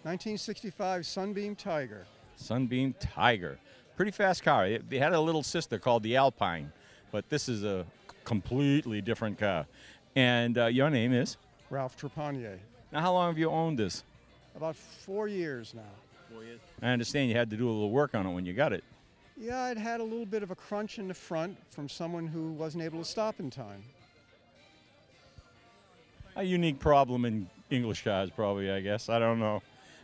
1965 Sunbeam Tiger. Sunbeam Tiger. Pretty fast car. It- They had a little sister called the Alpine, but this is a completely different car. And uh, your name is? Ralph Trepanier. Now, how long have you owned this? About four years now. Four years. I understand you had to do a little work on it when you got it. Yeah, I'd had a little bit of a crunch in the front from someone who wasn't able to stop in time. A unique problem in English cars, probably, I guess. I don't know.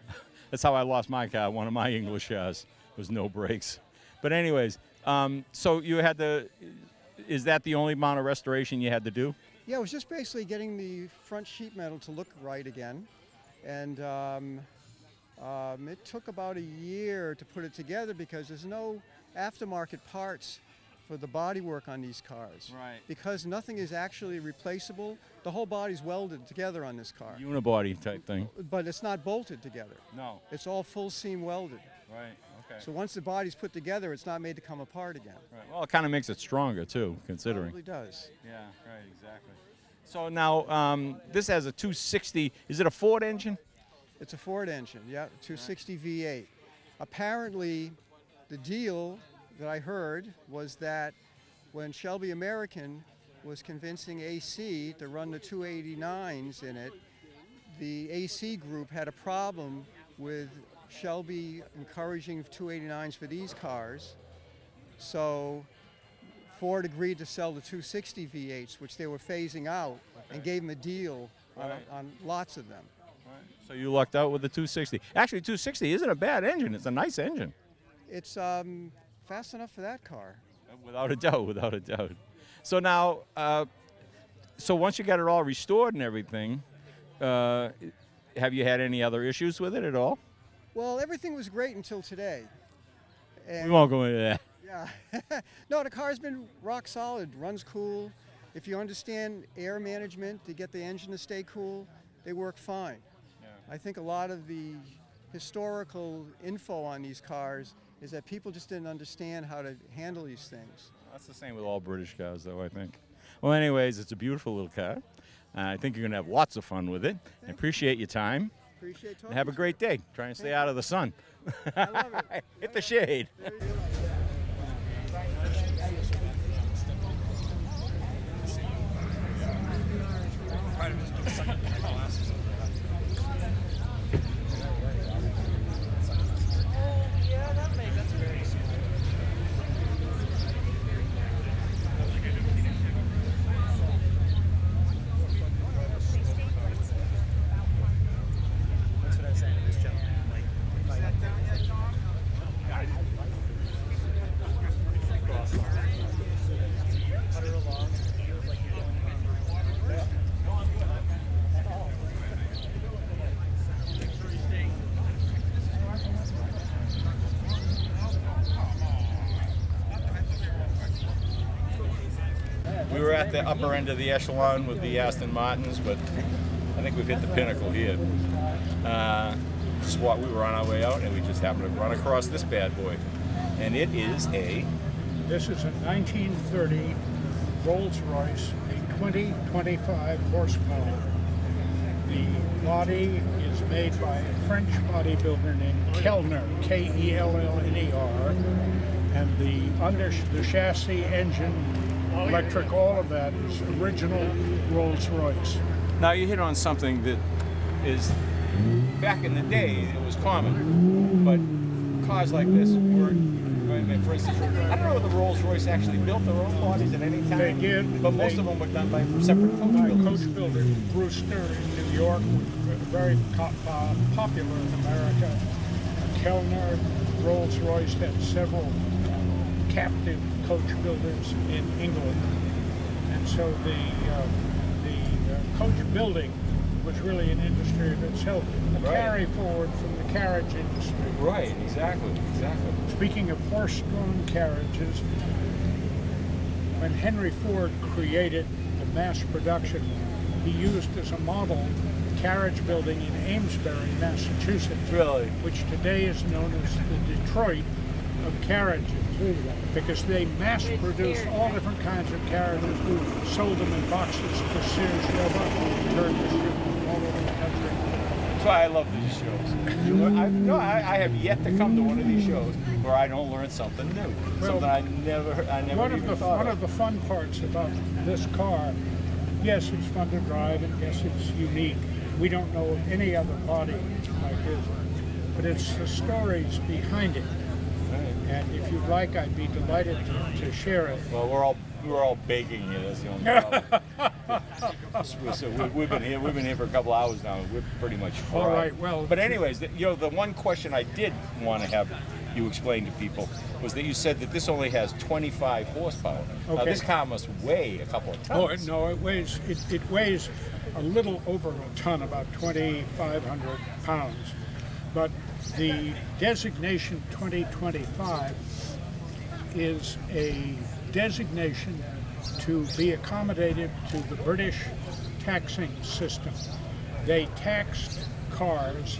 *laughs* That's how I lost my car. One of my English cars was no brakes. But, anyways, um, so you had to, is that the only amount of restoration you had to do? Yeah, it was just basically getting the front sheet metal to look right again. And um, um, it took about a year to put it together because there's no aftermarket parts for the bodywork on these cars. Right. Because nothing is actually replaceable. The whole body's welded together on this car. Unibody type thing. But it's not bolted together. No. It's all full seam welded. Right, okay. So once the body's put together, it's not made to come apart again. Right. Well, it kind of makes it stronger, too, considering. Probably does. Yeah, right, exactly. So now, um, this has a 260, is it a Ford engine? It's a Ford engine, yeah, 260 V8. Apparently, the deal that I heard was that when Shelby American was convincing AC to run the 289s in it, the AC group had a problem with Shelby encouraging 289s for these cars. So Ford agreed to sell the 260 V8s, which they were phasing out, and gave them a deal on, Right. on lots of them. So you lucked out with the 260. Actually, 260 isn't a bad engine. It's a nice engine. It's um, fast enough for that car. Without a doubt, without a doubt. So now, uh, so once you got it all restored and everything, uh, have you had any other issues with it at all? Well, everything was great until today. We won't go into that. *laughs* Yeah. *laughs* no, the car's been rock solid, runs cool. If you understand air management to get the engine to stay cool, they work fine. Yeah. I think a lot of the historical info on these cars is that people just didn't understand how to handle these things. That's the same with all British cars, though, I think. Well, anyways, it's a beautiful little car. Uh, I think you're going to have lots of fun with it. I appreciate your time. Appreciate And have a great day. Try and stay out of the sun. I love it. *laughs* Hit the shade. That's what I was saying to this gentleman. Like, if I cross putter along, it feels like you're going We were at the upper end of the echelon with the Aston Martins, but I think we've hit the pinnacle here. Uh, just what we were on our way out, and we just happened to run across this bad boy, and it is a This is a 1930 Rolls Royce, a 2025 horsepower. The body is made by a French bodybuilder named Kellner, K-E-L-L-N-E-R, and the under the chassis, engine, electric, all of that is original Rolls Royce. Now you hit on something that is back in the day it was common, but cars like this were, for instance, I don't know if the Rolls Royce actually built their own bodies at any time. They did. But most of them were done by separate coach builders. coach builder, Brewster in New York, was very uh, popular in America. Kellner, Rolls Royce had several captive coach builders in England. And so the, uh, the uh, coach building was really an industry of itself. A Right. carry forward from the carriage industry. Right, exactly, exactly. Speaking of horse-drawn carriages, when Henry Ford created the mass production, he used as a model carriage building in Amesbury, Massachusetts. Really? Which today is known as the Detroit of carriages. Because they mass produced all different kinds of carriages, sold them in boxes to Sears Roebuck, who turned distributed all over the country. That's why I love these shows. You learn- I, no, I, I have yet to come to one of these shows where I don't learn something new, Well, something I never, I never one of the thought one of. of the fun parts about this car, yes, it's fun to drive, and yes, it's unique. We don't know of any other body like this, but it's the stories behind it. And if you'd like, I'd be delighted to, to share it. Well, we're all we're all baking here. That's the only problem. *laughs* so, we, we've been here. We've been here for a couple hours now. We're pretty much fried. All right, well- but anyways, the, you know, the one question I did want to have you explain to people was that you said that this only has 25 horsepower. Now Okay. this car must weigh a couple of Oh tons. it- no, it weighs it, it weighs a little over a ton, about 2,500 pounds. But the designation 2025 is a designation to be accommodated to the British taxing system. They taxed cars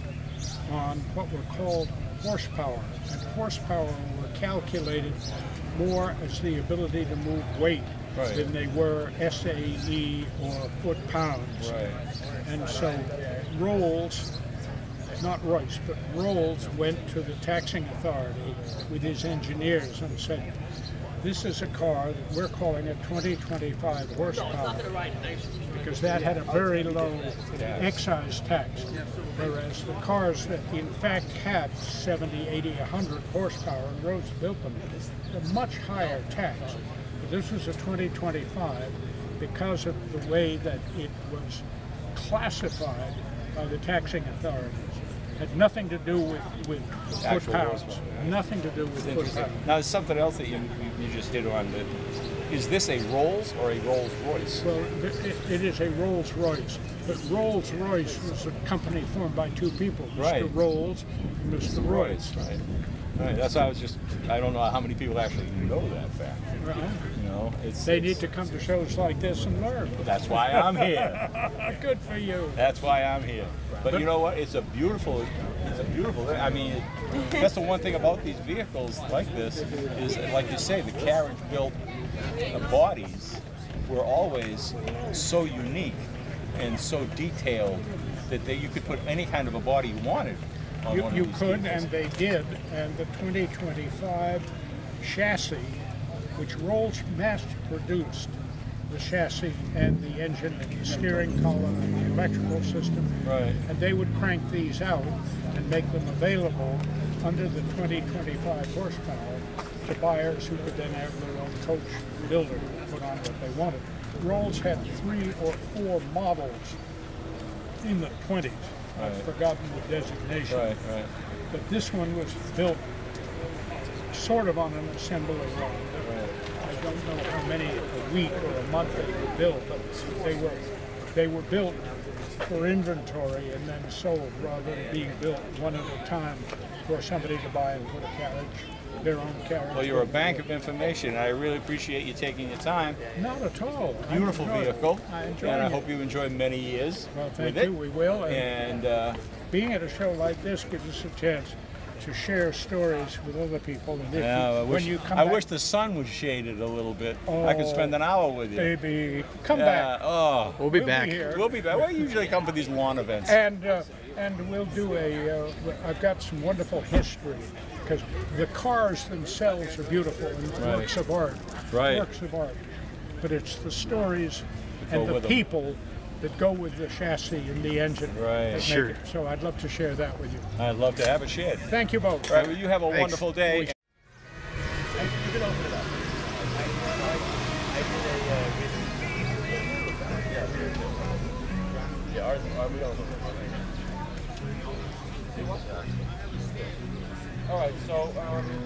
on what were called horsepower, and horsepower were calculated more as the ability to move weight Right. than they were SAE or foot pounds. Right. And so Rolls, not Royce, but Rolls went to the taxing authority with his engineers and said, this is a car that we're calling a 2025 horsepower because that had a very low excise tax. Whereas the cars that in fact had 70, 80, 100 horsepower and Rhodes built them, a much higher tax. But this was a 2025 because of the way that it was classified by the taxing authorities. Had nothing to do with, with foot Actual pounds. horsepower, yeah. Nothing to do with It's foot interesting. pounds. Now, there's something else that you, you, you just hit on. That, is this a Rolls or a Rolls Royce? Well, it, it is a Rolls Royce, but Rolls Royce was a company formed by two people, Mr. Right. Rolls and Mr. Royce. Right. Right. That's why I was just. I don't know how many people actually know that fact. Right. You know, it's. They it's- need to come to shows like this and learn. That's why I'm here. *laughs* Good for you. That's why I'm here. But, you know what? It's a beautiful. It's a beautiful. I mean, that's the one thing about these vehicles like this is, like you say, the carriage-built bodies were always so unique and so detailed that they, you could put any kind of a body you wanted on You, one of you these could, vehicles. and they did, and the 2025 chassis, which Rolls mass produced, the chassis and the engine and the steering column and the electrical system. Right. And they would crank these out and make them available under the 2025 horsepower to buyers who could then have their own coach builder put on what they wanted. Rolls had three or four models in the 20s. I've forgotten the designation. Right, right. But this one was built sort of on an assembly line. I don't know how many a week or a month they were built, but they were they were built for inventory and then sold rather than being built one at a time for somebody to buy and put a carriage, their own carriage. Well, you're a bank of information, and I really appreciate you taking your time. Not at all. I Beautiful enjoy it. vehicle, I enjoy and I it. hope you enjoy many years Well, thank with you. it. We will. And uh, being at a show like this gives us a chance to share stories with other people. And if yeah, you, I when wish, you come I back, wish the sun was shaded a little bit. I could Oh, spend an hour with you. baby, come Yeah, back. Oh, We'll be We'll be back. here. We'll be back. We usually come for these lawn events. And uh, and we'll do a. Uh, I've got some wonderful history because the cars themselves are beautiful and Right. works of art. Right. Works of art. But it's the stories go and the with 'em. people that go with the chassis and the engine. Right. Sure. it. So I'd love to share that with you. I'd love to have a shared. Thank you both. All right, well, you have a Thanks. wonderful day. All right, so um,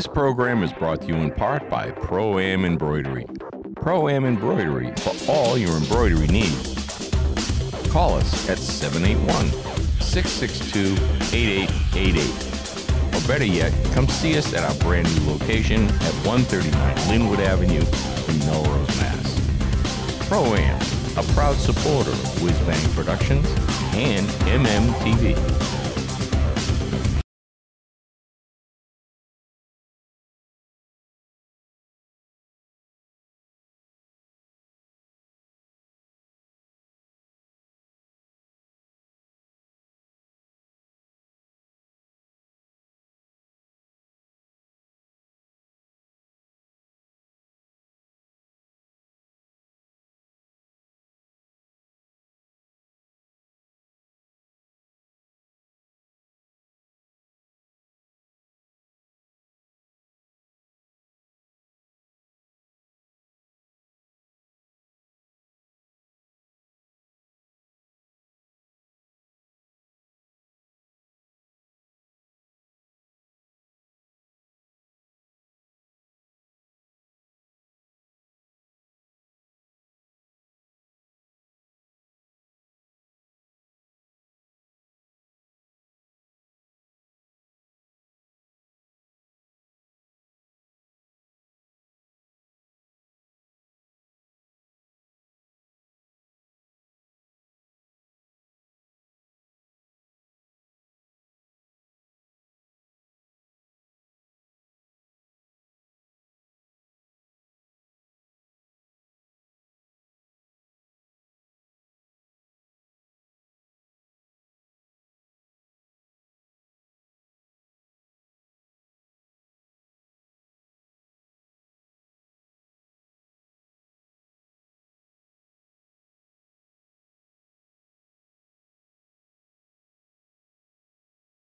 This program is brought to you in part by Pro Am Embroidery. Pro Am Embroidery for all your embroidery needs. Call us at 781 662 8888. Or better yet, come see us at our brand new location at 139 Linwood Avenue in Melrose, Mass. Pro Am, a proud supporter of Whiz Bang Productions and MMTV.